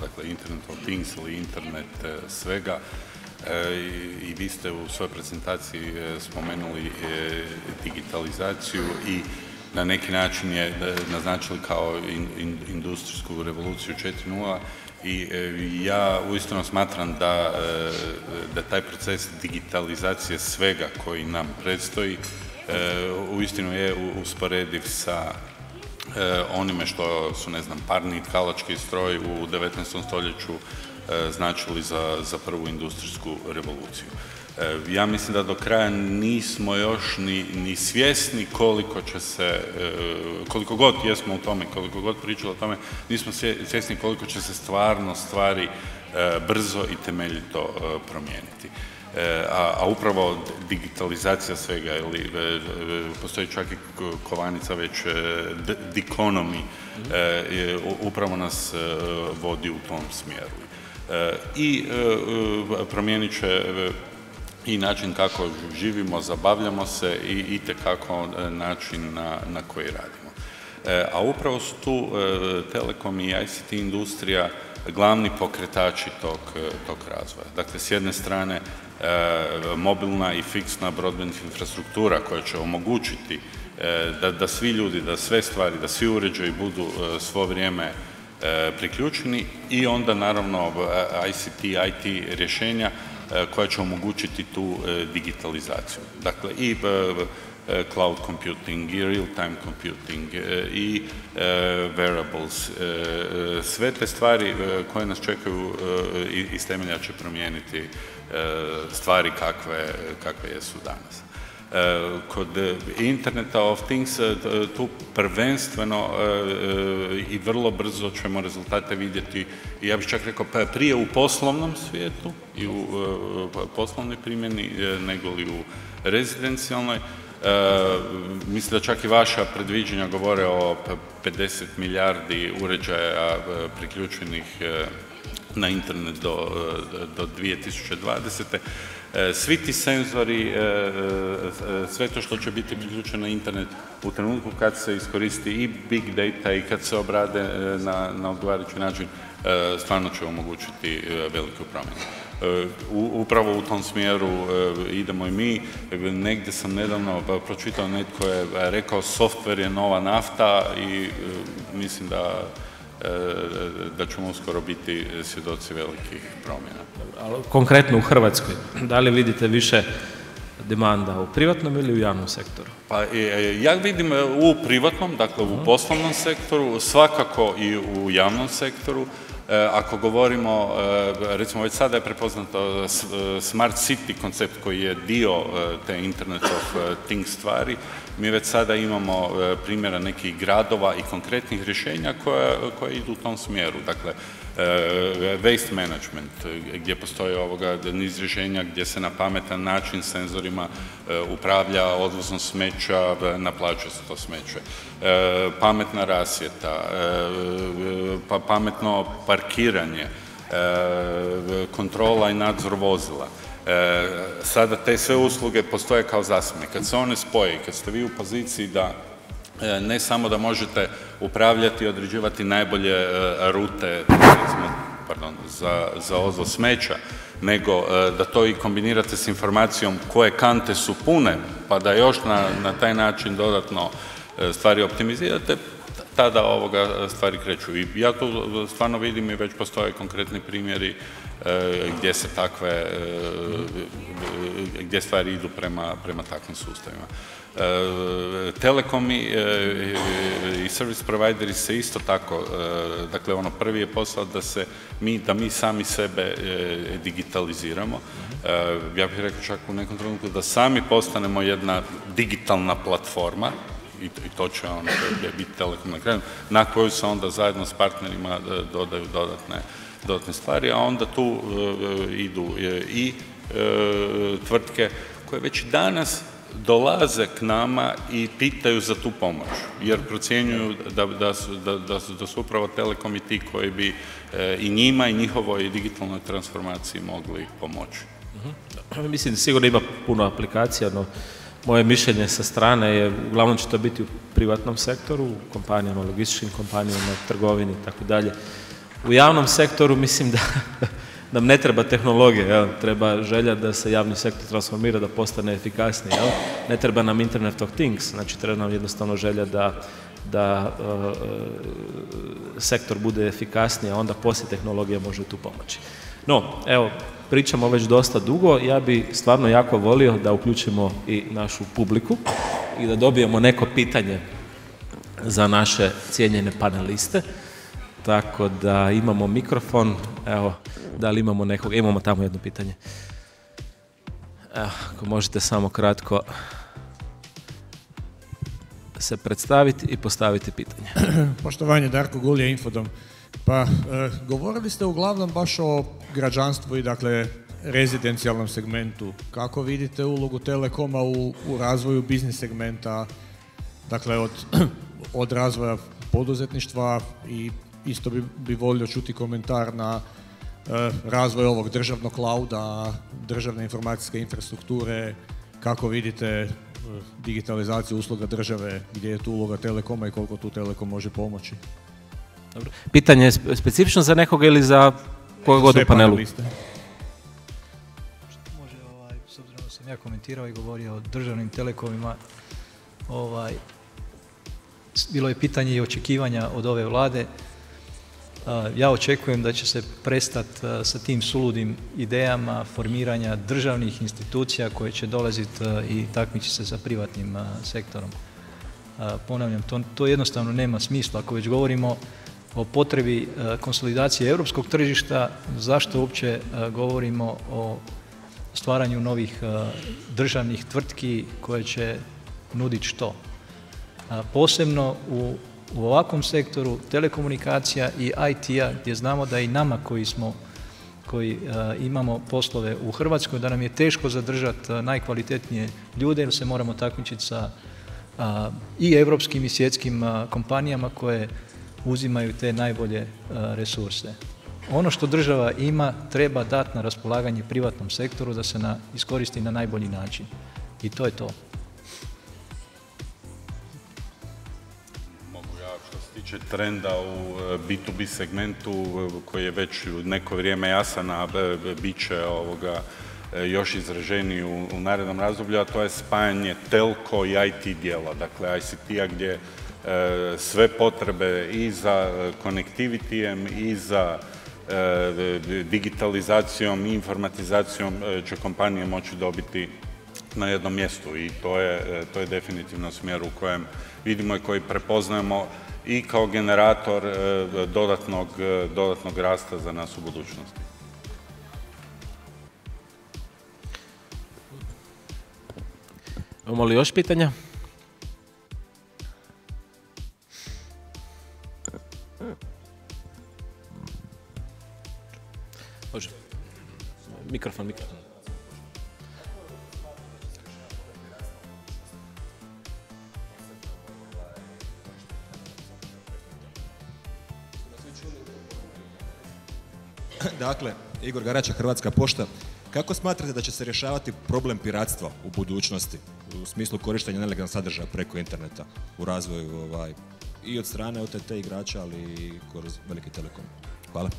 Dakle, Internet of Things ili internet e, svega. E, I vi ste u svojoj prezentaciji e, spomenuli digitalizaciju i na neki način je naznačili kao industrijsku revoluciju 4.0 i e, ja uistinu smatram da, e, da taj proces digitalizacije svega koji nam predstoji e, uistinu je usporediv sa onime što su, ne znam, parni kalački stroj u 19. stoljeću značili za, za prvu industrijsku revoluciju. E, ja mislim da do kraja nismo još ni, ni svjesni koliko će se, e, koliko god jesmo u tome, koliko god pričali o tome, nismo svjesni koliko će se stvarno stvari e, brzo i temeljito promijeniti. A, a upravo digitalizacija svega, ili postoji čak i kovanica već dikonomi, upravo nas vodi u tom smjeru. I promijenit će i način kako živimo, zabavljamo se i itekako e, način na, na koji radimo. E, a upravo su tu e, Telekom i ICT industrija glavni pokretači tog, tog razvoja. Dakle, s jedne strane mobilna i fiksna broadband infrastruktura koja će omogućiti da, da svi ljudi, da sve stvari, da svi uređaji budu svo vrijeme priključeni i onda naravno ICT, IT rješenja E, koja će omogućiti tu e, digitalizaciju. Dakle, i e, cloud computing, i real-time computing, i wearables, sve te stvari koje nas čekaju iz temelja će promijeniti stvari kakve, kakve jesu danas. Kod Interneta of Things tu prvenstveno i vrlo brzo ćemo rezultate vidjeti, ja bih čak rekao pa prije u poslovnom svijetu i u poslovnoj primjeni nego li u rezidencijalnoj. Mislim da čak i vaša predviđanja govore o 50 milijardi uređaja priključenih na internet do, do 2020. E, svi ti senzori, e, e, sve to što će biti priključeno na internet u trenutku kad se iskoristi i big data i kad se obrade na, na odgovarajući način, stvarno će omogućiti veliku promjenu. Upravo u tom smjeru idemo i mi. Negdje sam nedavno pročitao, netko je rekao softver je nova nafta i mislim da da ćemo uskoro biti svjedoci velikih promjena. Konkretno u Hrvatskoj, da li vidite više demanda u privatnom ili u javnom sektoru? Pa e, ja vidim e, u privatnom, dakle u poslovnom sektoru, svakako i u javnom sektoru. E, ako govorimo, recimo već sada je prepoznato Smart City koncept koji je dio te Internet of Things stvari, mi već sada imamo primjera nekih gradova i konkretnih rješenja koja, idu u tom smjeru. Dakle, waste management, gdje postoje ovoga niz rješenja gdje se na pametan način senzorima upravlja odvozom smeća, naplaćuje se to smeće. Pametna rasvjeta, pa pametno parkiranje, kontrola i nadzor vozila. Sada te sve usluge postoje kao zasebne. Kad se one spoje, kad ste vi u poziciji da ne samo da možete upravljati i određivati najbolje rute pardon, za, za odvoz smeća, nego da to i kombinirate s informacijom koje kante su pune, pa da još na, na taj način dodatno stvari optimizirate, tada ovoga stvari kreću. I ja tu stvarno vidim i već postoje konkretni primjeri gdje se takve, gdje stvari idu prema, prema takvim sustavima. Telekomi i service provideri se isto tako, dakle ono prvi je posao da se mi, da mi sami sebe digitaliziramo. Ja bih rekao čak u nekom trenutku da sami postanemo jedna digitalna platforma i, to će ono biti Telekom na kraju, na koju se onda zajedno s partnerima dodaju dodatne, dodatne stvari, a onda tu idu i tvrtke koje već danas dolaze k nama i pitaju za tu pomoć, jer procjenjuju da, da, su, da, da su upravo telekomi ti koji bi i njima i njihovoj digitalnoj transformaciji mogli pomoći. Mhm. Mislim, sigurno ima puno aplikacija, no moje mišljenje sa strane je, uglavnom će to biti u privatnom sektoru, u kompanijama, logističkim kompanijama, trgovini i tako dalje. U javnom sektoru mislim da nam ne treba tehnologija, jel? treba želja da se javni sektor transformira, da postane efikasniji. Jel? Ne treba nam Internet of Things, znači treba nam jednostavno želja da, da e, sektor bude efikasniji, a onda poslije tehnologija može tu pomoći. No, evo, pričamo već dosta dugo, ja bi stvarno jako volio da uključimo i našu publiku i da dobijemo neko pitanje za naše cijenjene paneliste. Tako da imamo mikrofon, evo, da li imamo nekog, imamo tamo jedno pitanje. Evo, ako možete samo kratko se predstaviti i postaviti pitanje. [clears throat] Poštovanje, Darko Gulje, Infodom. Pa, e, govorili ste uglavnom baš o građanstvu i dakle rezidencijalnom segmentu. Kako vidite ulogu Telekoma u, u razvoju biznis segmenta, dakle od, [clears throat] od razvoja poduzetništva i isto bi, bi volio čuti komentar na e, razvoj ovog državnog klauda, državne informacijske infrastrukture, kako vidite e, digitalizaciju usluga države, gdje je tu uloga Telekoma i koliko tu Telekom može pomoći. Dobro. Pitanje je specifično za nekoga ili za kojeg god u panelu? Može, ovaj, s obzirom da sam ja komentirao i govorio o državnim telekomima, ovaj, bilo je pitanje i očekivanja od ove vlade. Ja očekujem da će se prestati sa tim suludim idejama formiranja državnih institucija koje će dolaziti i takmići se sa privatnim sektorom. Ponavljam, to, jednostavno nema smisla. Ako već govorimo o potrebi konsolidacije europskog tržišta, zašto uopće govorimo o stvaranju novih državnih tvrtki koje će nuditi što. Posebno u, u ovakvom sektoru telekomunikacija i IT-a gdje znamo da i nama koji smo koji imamo poslove u Hrvatskoj, da nam je teško zadržati najkvalitetnije ljude jer se moramo takmičiti sa i europskim i svjetskim kompanijama koje uzimaju te najbolje e, resurse. Ono što država ima treba dati na raspolaganje privatnom sektoru da se na, iskoristi na najbolji način. I to je to. Se tiče trenda u B2B e, segmentu e, koji je već neko vrijeme jasan, a bit će ovoga još izraženiji u, narednom razdoblju, a to je spajanje telko i IT dijela, dakle ICT-a gdje E, sve potrebe i za konektivitijem i za e, digitalizacijom i informatizacijom e, će kompanije moći dobiti na jednom mjestu i to je, to je definitivno smjer u kojem vidimo i koji prepoznajemo i kao generator dodatnog, dodatnog rasta za nas u budućnosti. Imamo li još pitanja? Može. Mikrofon, mikrofon. [clears throat] Dakle, Igor Garača, Hrvatska pošta. Kako smatrate da će se rješavati problem piratstva u budućnosti u smislu korištenja nelegalnog sadržaja preko interneta u razvoju ovaj, i od strane OTT igrača, ali i kroz veliki telekom? Hvala.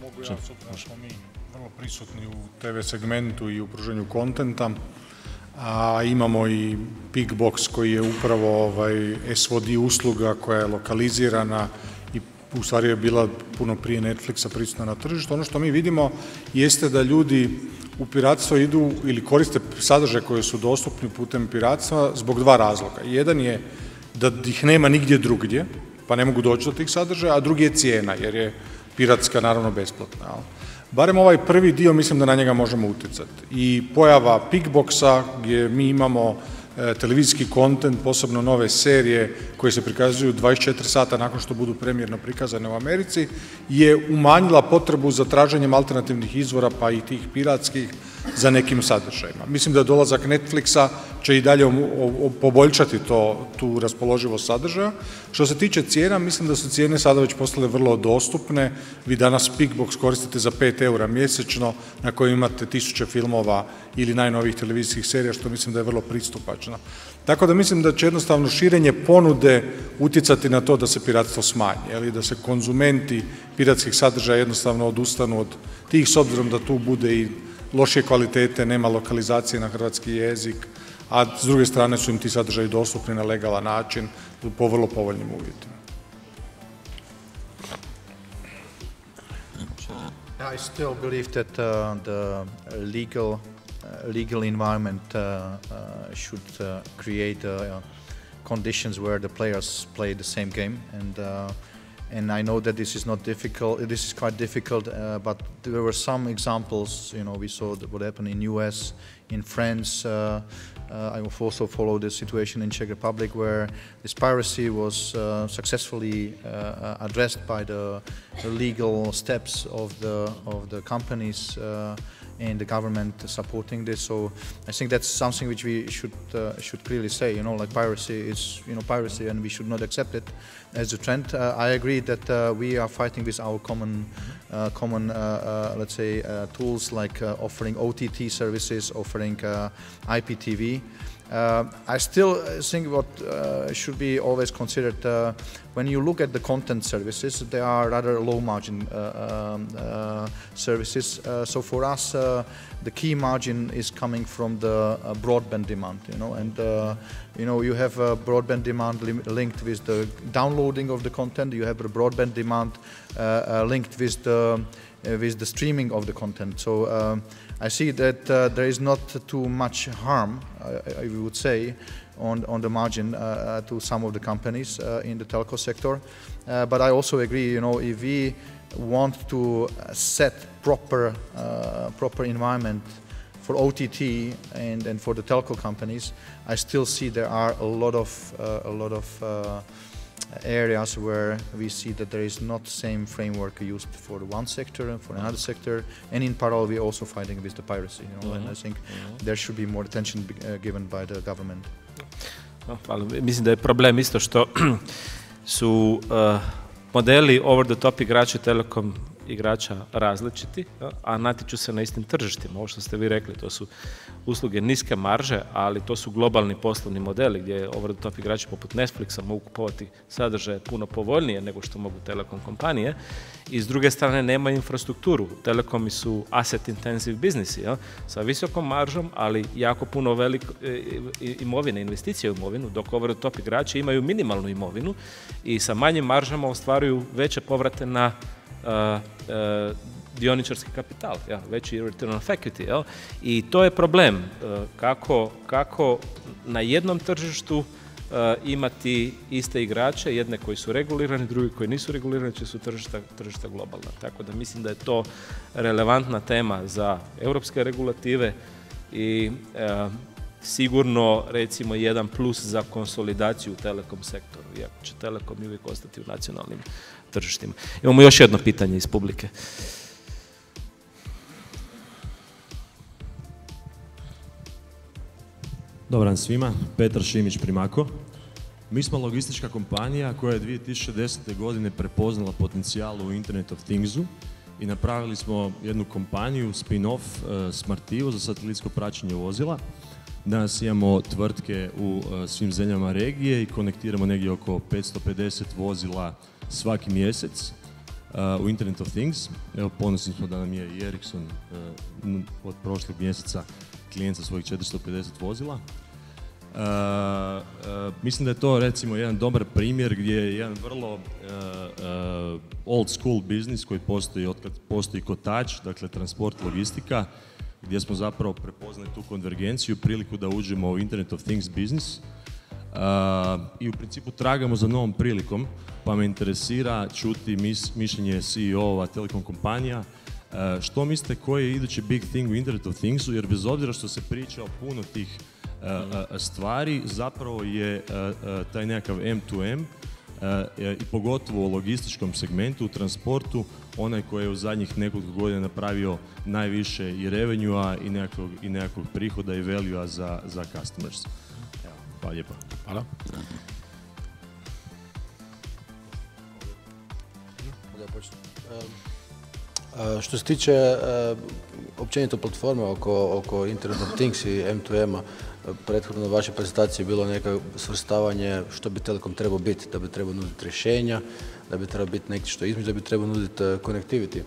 mogu ja, s smo mi vrlo prisutni u TV segmentu i u pruženju kontenta. a imamo i Bigbox koji je upravo ovaj SVOD usluga koja je lokalizirana u stvari je bila puno prije Netflixa prisutna na tržištu. Ono što mi vidimo jeste da ljudi u piratstvo idu ili koriste sadržaje koje su dostupni putem piratstva zbog dva razloga. Jedan je da ih nema nigdje drugdje, pa ne mogu doći do tih sadržaja, a drugi je cijena, jer je piratska naravno besplatna. Barem ovaj prvi dio mislim da na njega možemo utjecati. I pojava Pickboxa gdje mi imamo televizijski kontent, posebno nove serije koje se prikazuju 24 sata nakon što budu premijerno prikazane u Americi, je umanjila potrebu za traženjem alternativnih izvora pa i tih piratskih za nekim sadržajima. Mislim da dolazak Netflixa će i dalje poboljšati to, tu raspoloživost sadržaja. Što se tiče cijena, mislim da su cijene sada već postale vrlo dostupne. Vi danas Pickbox koristite za 5 eura mjesečno na kojem imate tisuće filmova ili najnovijih televizijskih serija, što mislim da je vrlo pristupačno. Tako da mislim da će jednostavno širenje ponude utjecati na to da se piratstvo smanji, ali da se konzumenti piratskih sadržaja jednostavno odustanu od tih, s obzirom da tu bude i lošije kvalitete, nema lokalizacije na hrvatski jezik, a s druge strane su im ti sadržaji dostupni na legalan način po vrlo povoljnim uvjetima. I still believe that uh, the legal uh, legal environment uh, uh, should uh, create uh, conditions where the players play the same game and and I know that this is not difficult. This is quite difficult, uh, but there were some examples. You know, we saw what happened in U.S., in France. Uh, uh, I also followed the situation in Czech Republic, where this piracy was uh, successfully uh, addressed by the, the, legal steps of the of the companies uh, and the government supporting this. So I think that's something which we should uh, should clearly say. You know, like piracy is you know piracy, and we should not accept it as a trend. Uh, I agree that uh, we are fighting with our common uh, common uh, uh, let's say tools like offering OTT services, offering IPTV. Uh, I still think what uh, should be always considered uh, when you look at the content services, they are rather low margin uh, um, uh, services. Uh, so for us, the key margin is coming from the broadband demand, you know, and you know you have broadband demand li linked with the downloading of the content. You have a broadband demand linked with the with the streaming of the content. So. Um, I see that uh, there is not too much harm, I, I would say, on, on the margin uh, uh to some of the companies uh, in the telco sector. Uh, but I also agree, you know, if we want to set proper, proper environment for OTT and, and for the telco companies, I still see there are a lot of, a lot of areas where we see that there is not the same framework used for one sector and for another sector, and in parallel we're also fighting with the piracy. You know, mm -hmm. and I mm-hmm. think mm -hmm. there should be more attention uh, given by the government. ali mislim da je problem isto što [clears throat] su uh, modeli over the top igrača Telekom igrača različiti, a natječu se na istim tržištima. Ovo što ste vi rekli, to su usluge niske marže, ali to su globalni poslovni modeli gdje over the top igrači poput Netflixa mogu kupovati sadržaje puno povoljnije nego što mogu telekom kompanije i s druge strane nema infrastrukturu. Telekomi su asset intensive biznisi ja? sa visokom maržom, ali jako puno velik, e, imovine, investicije u imovinu, dok over the top igrači imaju minimalnu imovinu i sa manjim maržama ostvaruju veće povrate na dioničarski kapital, ja, veći return on equity. Jel? I to je problem kako, kako na jednom tržištu imati iste igrače, jedne koji su regulirani, drugi koji nisu regulirani, će su tržišta, tržišta globalna. Tako da mislim da je to relevantna tema za europske regulative i sigurno recimo jedan plus za konsolidaciju u telekom sektoru, iako će telekom uvijek ostati u nacionalnim tržištima. Imamo još jedno pitanje iz publike. Dobar dan svima, Petar Šimić Primako. Mi smo logistička kompanija koja je 2010. godine prepoznala potencijal u Internet of Thingsu i napravili smo jednu kompaniju, spin-off uh, Smartivo za satelitsko praćenje vozila. Danas imamo tvrtke u uh, svim zemljama regije i konektiramo negdje oko 550 vozila svaki mjesec uh, u Internet of Things. Evo ponosni smo da nam je i Ericsson uh, od prošlog mjeseca klijent sa svojih 450 vozila. Uh, mislim da je to recimo jedan dobar primjer gdje je jedan vrlo old school biznis koji postoji otkad postoji kotač, dakle transport, logistika, gdje smo zapravo prepoznali tu konvergenciju, priliku da uđemo u Internet of Things biznis i u principu tragamo za novom prilikom, pa me interesira čuti mišljenje CEO-ova telekom kompanija, što mislite koji je idući big thing u Internet of Thingsu, jer bez obzira što se priča o puno tih stvari, zapravo je taj nekakav M2M i pogotovo u logističkom segmentu, u transportu, onaj koji je u zadnjih nekoliko godina napravio najviše i revenue i nekakvog, i nekakvog prihoda i value za, za customers. Evo, hvala lijepo. Hvala. Što se tiče općenito platforme oko, Internet of Things i M2M-a, prethodno u vašoj prezentaciji je bilo neka svrstavanje što bi Telekom trebao biti, da bi trebao nuditi rješenja, da bi trebao biti neki što između, da bi trebao nuditi e, connectivity.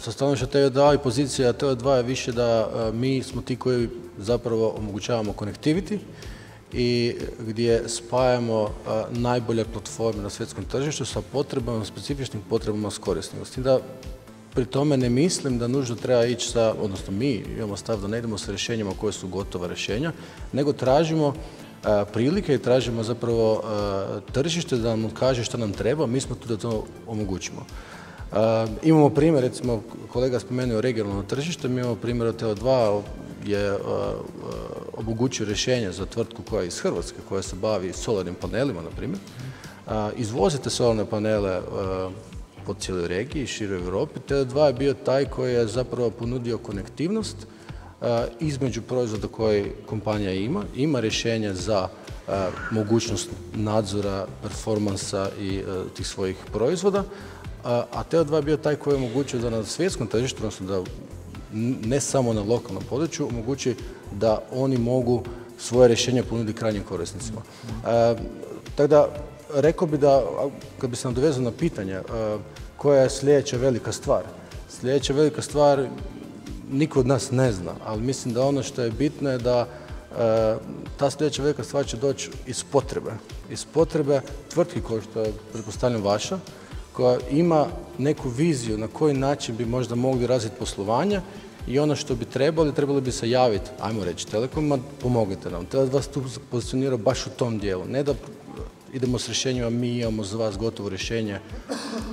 Sa stanovišta TV2 i pozicija TV2 je više da mi smo ti koji zapravo omogućavamo connectivity i gdje spajamo najbolje platforme na svjetskom tržištu sa potrebama, specifičnim potrebama s korisnikom. Da pri tome ne mislim da nužno treba ići sa, odnosno mi imamo stav da ne idemo sa rješenjima koje su gotova rješenja, nego tražimo prilike i tražimo zapravo tržište da nam kaže što nam treba, mi smo tu da to omogućimo. Imamo primjer, recimo kolega spomenuo regionalno tržište, mi imamo primjer od TO2 je omogućio rješenje za tvrtku koja je iz Hrvatske, koja se bavi solarnim panelima, na primjer. Izvozite solarne panele po cijeloj regiji, široj Europi. TD2 je bio taj koji je zapravo ponudio konektivnost između proizvoda koje kompanija ima. Ima rješenje za mogućnost nadzora, performansa i tih svojih proizvoda, a TO2 je bio taj koji je omogućio da na svjetskom tržištu, odnosno da ne samo na lokalnom području, omogući da oni mogu svoje rješenje ponuditi krajnjim korisnicima. tako da, rekao bi da, kad bi se nadovezao na pitanje, koja je sljedeća velika stvar? Sljedeća velika stvar niko od nas ne zna, ali mislim da ono što je bitno je da ta sljedeća velika stvar će doći iz potrebe. Iz potrebe tvrtki kao što je, pretpostavljam, vaša, koja ima neku viziju na koji način bi možda mogli razviti poslovanje i ono što bi trebali, trebali bi se javiti, ajmo reći, Telekomima, pomognite nam. Treba vas tu pozicionira baš u tom dijelu. Ne da idemo s rješenjima, mi imamo za vas gotovo rješenje,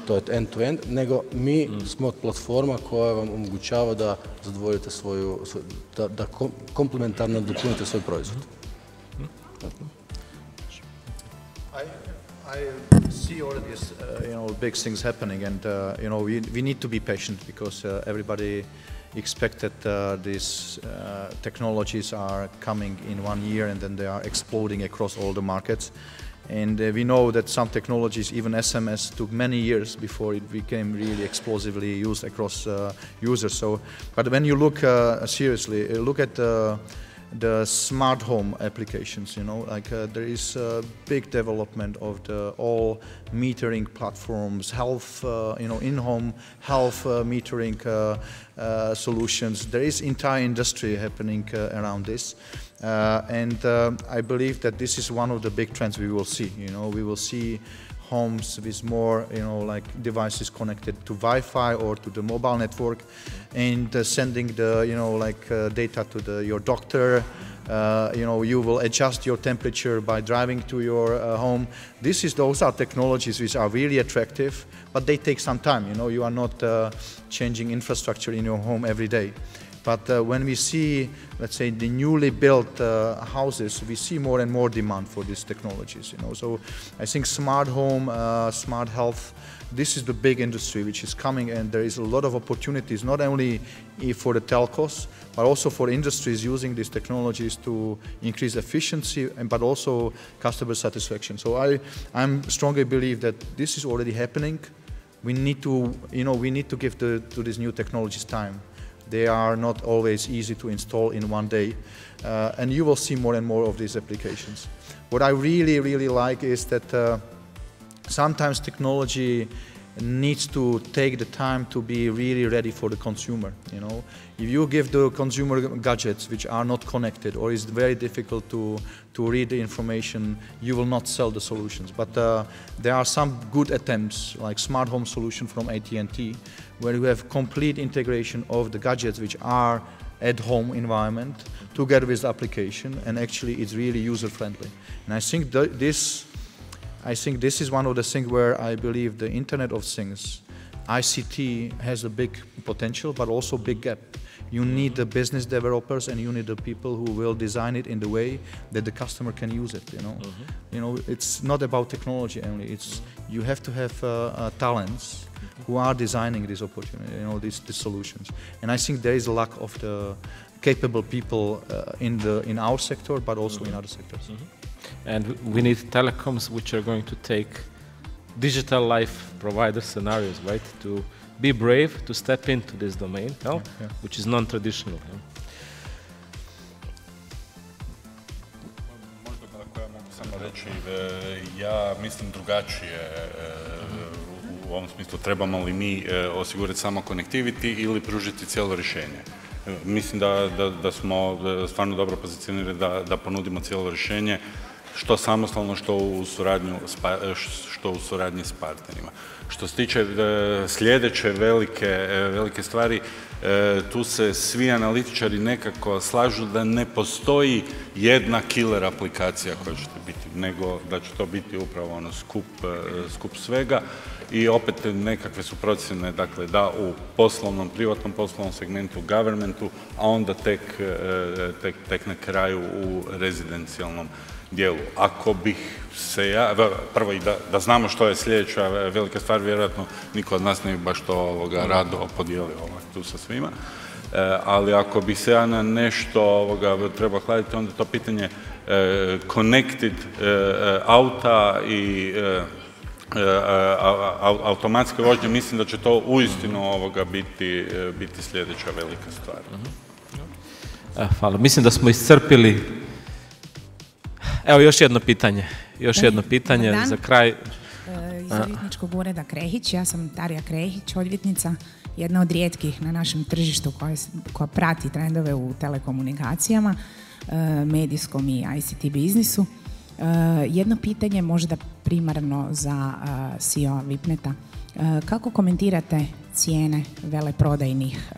to je end-to-end, nego mi smo platforma koja vam omogućava da zadovoljite svoju, da, da komplementarno dopunite svoj proizvod. I see already uh, you know big things happening, and uh, you know we we need to be patient because uh, everybody expect that uh, these uh, technologies are coming in one year and then they are exploding across all the markets. And uh, we know that some technologies, even SMS, took many years before it became really explosively used across users. So, but when you look seriously, look at the smart home applications, you know, like uh, there is a big development of the all metering platforms, health, uh, you know, in-home health uh, metering uh, uh, solutions. There is entire industry happening uh, around this. and I believe that this is one of the big trends we will see, you know, we will see homes with more, you know, like devices connected to Wi-Fi or to the mobile network, and uh, sending the, you know, like uh, data to the, your doctor. Uh, you know, you will adjust your temperature by driving to your uh, home. This is those are technologies which are really attractive, but they take some time. You know, you are not uh, changing infrastructure in your home every day. But uh, when we see, let's say, the newly built uh, houses, we see more and more demand for these technologies. You know, so I think smart home, uh, smart health, this is the big industry which is coming, and there is a lot of opportunities not only for the telcos, but also for industries using these technologies to increase efficiency, and but also customer satisfaction. So I, I'm strongly believe that this is already happening. We need to, you know, we need to give the, to these new technologies time. They are not always easy to install in one day. Uh, and you will see more and more of these applications. What I really, really like is that uh, sometimes technology needs to take the time to be really ready for the consumer. You know, if you give the consumer gadgets which are not connected or is very difficult to to read the information, you will not sell the solutions. But uh, there are some good attempts, like smart home solution from AT&T, where you have complete integration of the gadgets which are at home environment together with the application, and actually it's really user friendly. And I think th this I think this is one of the things where I believe the Internet of Things, ICT, has a big potential, but also big gap. You need the business developers and you need the people who will design it in the way that the customer can use it. You know, mm -hmm. you know, it's not about technology only. It's you have to have uh, uh, talents who are designing this opportunity. You know, these, these solutions. And I think there is a lack of the capable people uh, in the in our sector, but also mm -hmm. in other sectors. Mm -hmm and we need telecoms which are going to take digital life provider scenarios, right? To be brave to step into this domain, no? yeah, yeah. which is non-traditional. No? reći, ja mislim drugačije u ovom smislu trebamo li mi osigurati samo connectivity ili pružiti cijelo rješenje. Mislim da, da, da smo stvarno dobro pozicionirani da, da ponudimo cijelo rješenje što samostalno, što u, suradnju, što u suradnji s partnerima. Što se tiče e, sljedeće velike, e, velike stvari, tu se svi analitičari nekako slažu da ne postoji jedna killer aplikacija koja će biti, nego da će to biti upravo ono skup, skup svega i opet nekakve su procjene dakle, da u poslovnom, privatnom poslovnom segmentu, governmentu, a onda tek, tek, tek na kraju u rezidencijalnom dijelu. Ako bih se ja, prvo i da, da znamo što je sljedeća velika stvar, vjerojatno niko od nas ne bi baš to ovoga rado podijelio ovaj, tu sa svima. E, ali ako bi se ja na nešto ovoga treba hladiti, onda to pitanje e, connected e, auta i automatske vožnje, mislim da će to uistinu ovoga biti, biti sljedeća velika stvar. Hvala. Mislim da smo iscrpili Evo još jedno pitanje. Još jedno pitanje za kraj. E, iz odvjetničkog ureda Krehić. Ja sam Tarija Krehić, odvjetnica. Jedna od rijetkih na našem tržištu koja, koja prati trendove u telekomunikacijama, e, medijskom i ICT biznisu. E, jedno pitanje možda primarno za CEO Vipneta. Kako komentirate cijene veleprodajnih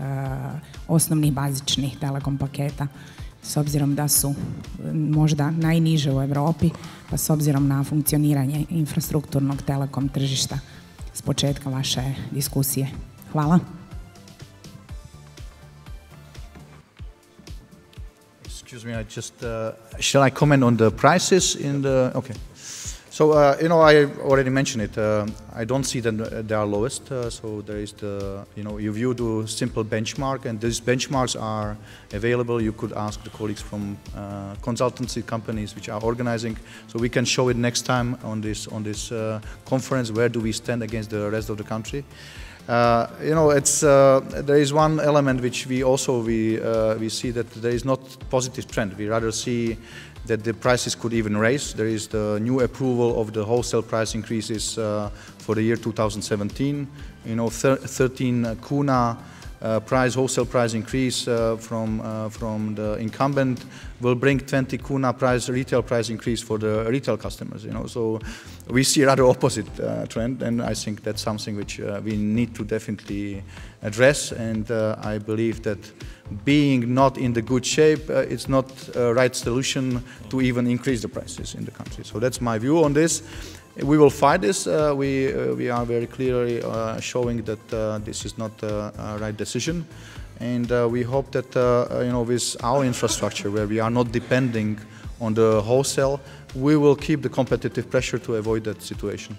osnovnih bazičnih telekom paketa s obzirom da su možda najniže u Europi, pa s obzirom na funkcioniranje infrastrukturnog telekom tržišta s početka vaše diskusije. Hvala. Excuse me, I just, uh, shall I comment on the prices in the, okay. So, uh, you know, I already mentioned it. Uh, I don't see that they are lowest. Uh, so there is the, you know, you view the simple benchmark, and these benchmarks are available. You could ask the colleagues from uh, consultancy companies which are organizing. So we can show it next time on this on this uh, conference. Where do we stand against the rest of the country? Uh, you know, it's uh, there is one element which we also we uh, we see that there is not positive trend. We rather see that the prices could even raise. There is the new approval of the wholesale price increases uh, for the year 2017. You know, 13 kuna uh, price wholesale price increase uh, from uh, from the incumbent will bring 20 kuna price retail price increase for the retail customers. You know, so we see rather opposite uh, trend, and I think that's something which uh, we need to definitely address. And I believe that being not in the good shape, uh, it's not a right solution to even increase the prices in the country. So that's my view on this. We will fight this. Uh, we, uh, we are very clearly uh, showing that uh, this is not a right decision. And uh, we hope that, you know, with our infrastructure, where we are not depending on the wholesale, we will keep the competitive pressure to avoid that situation.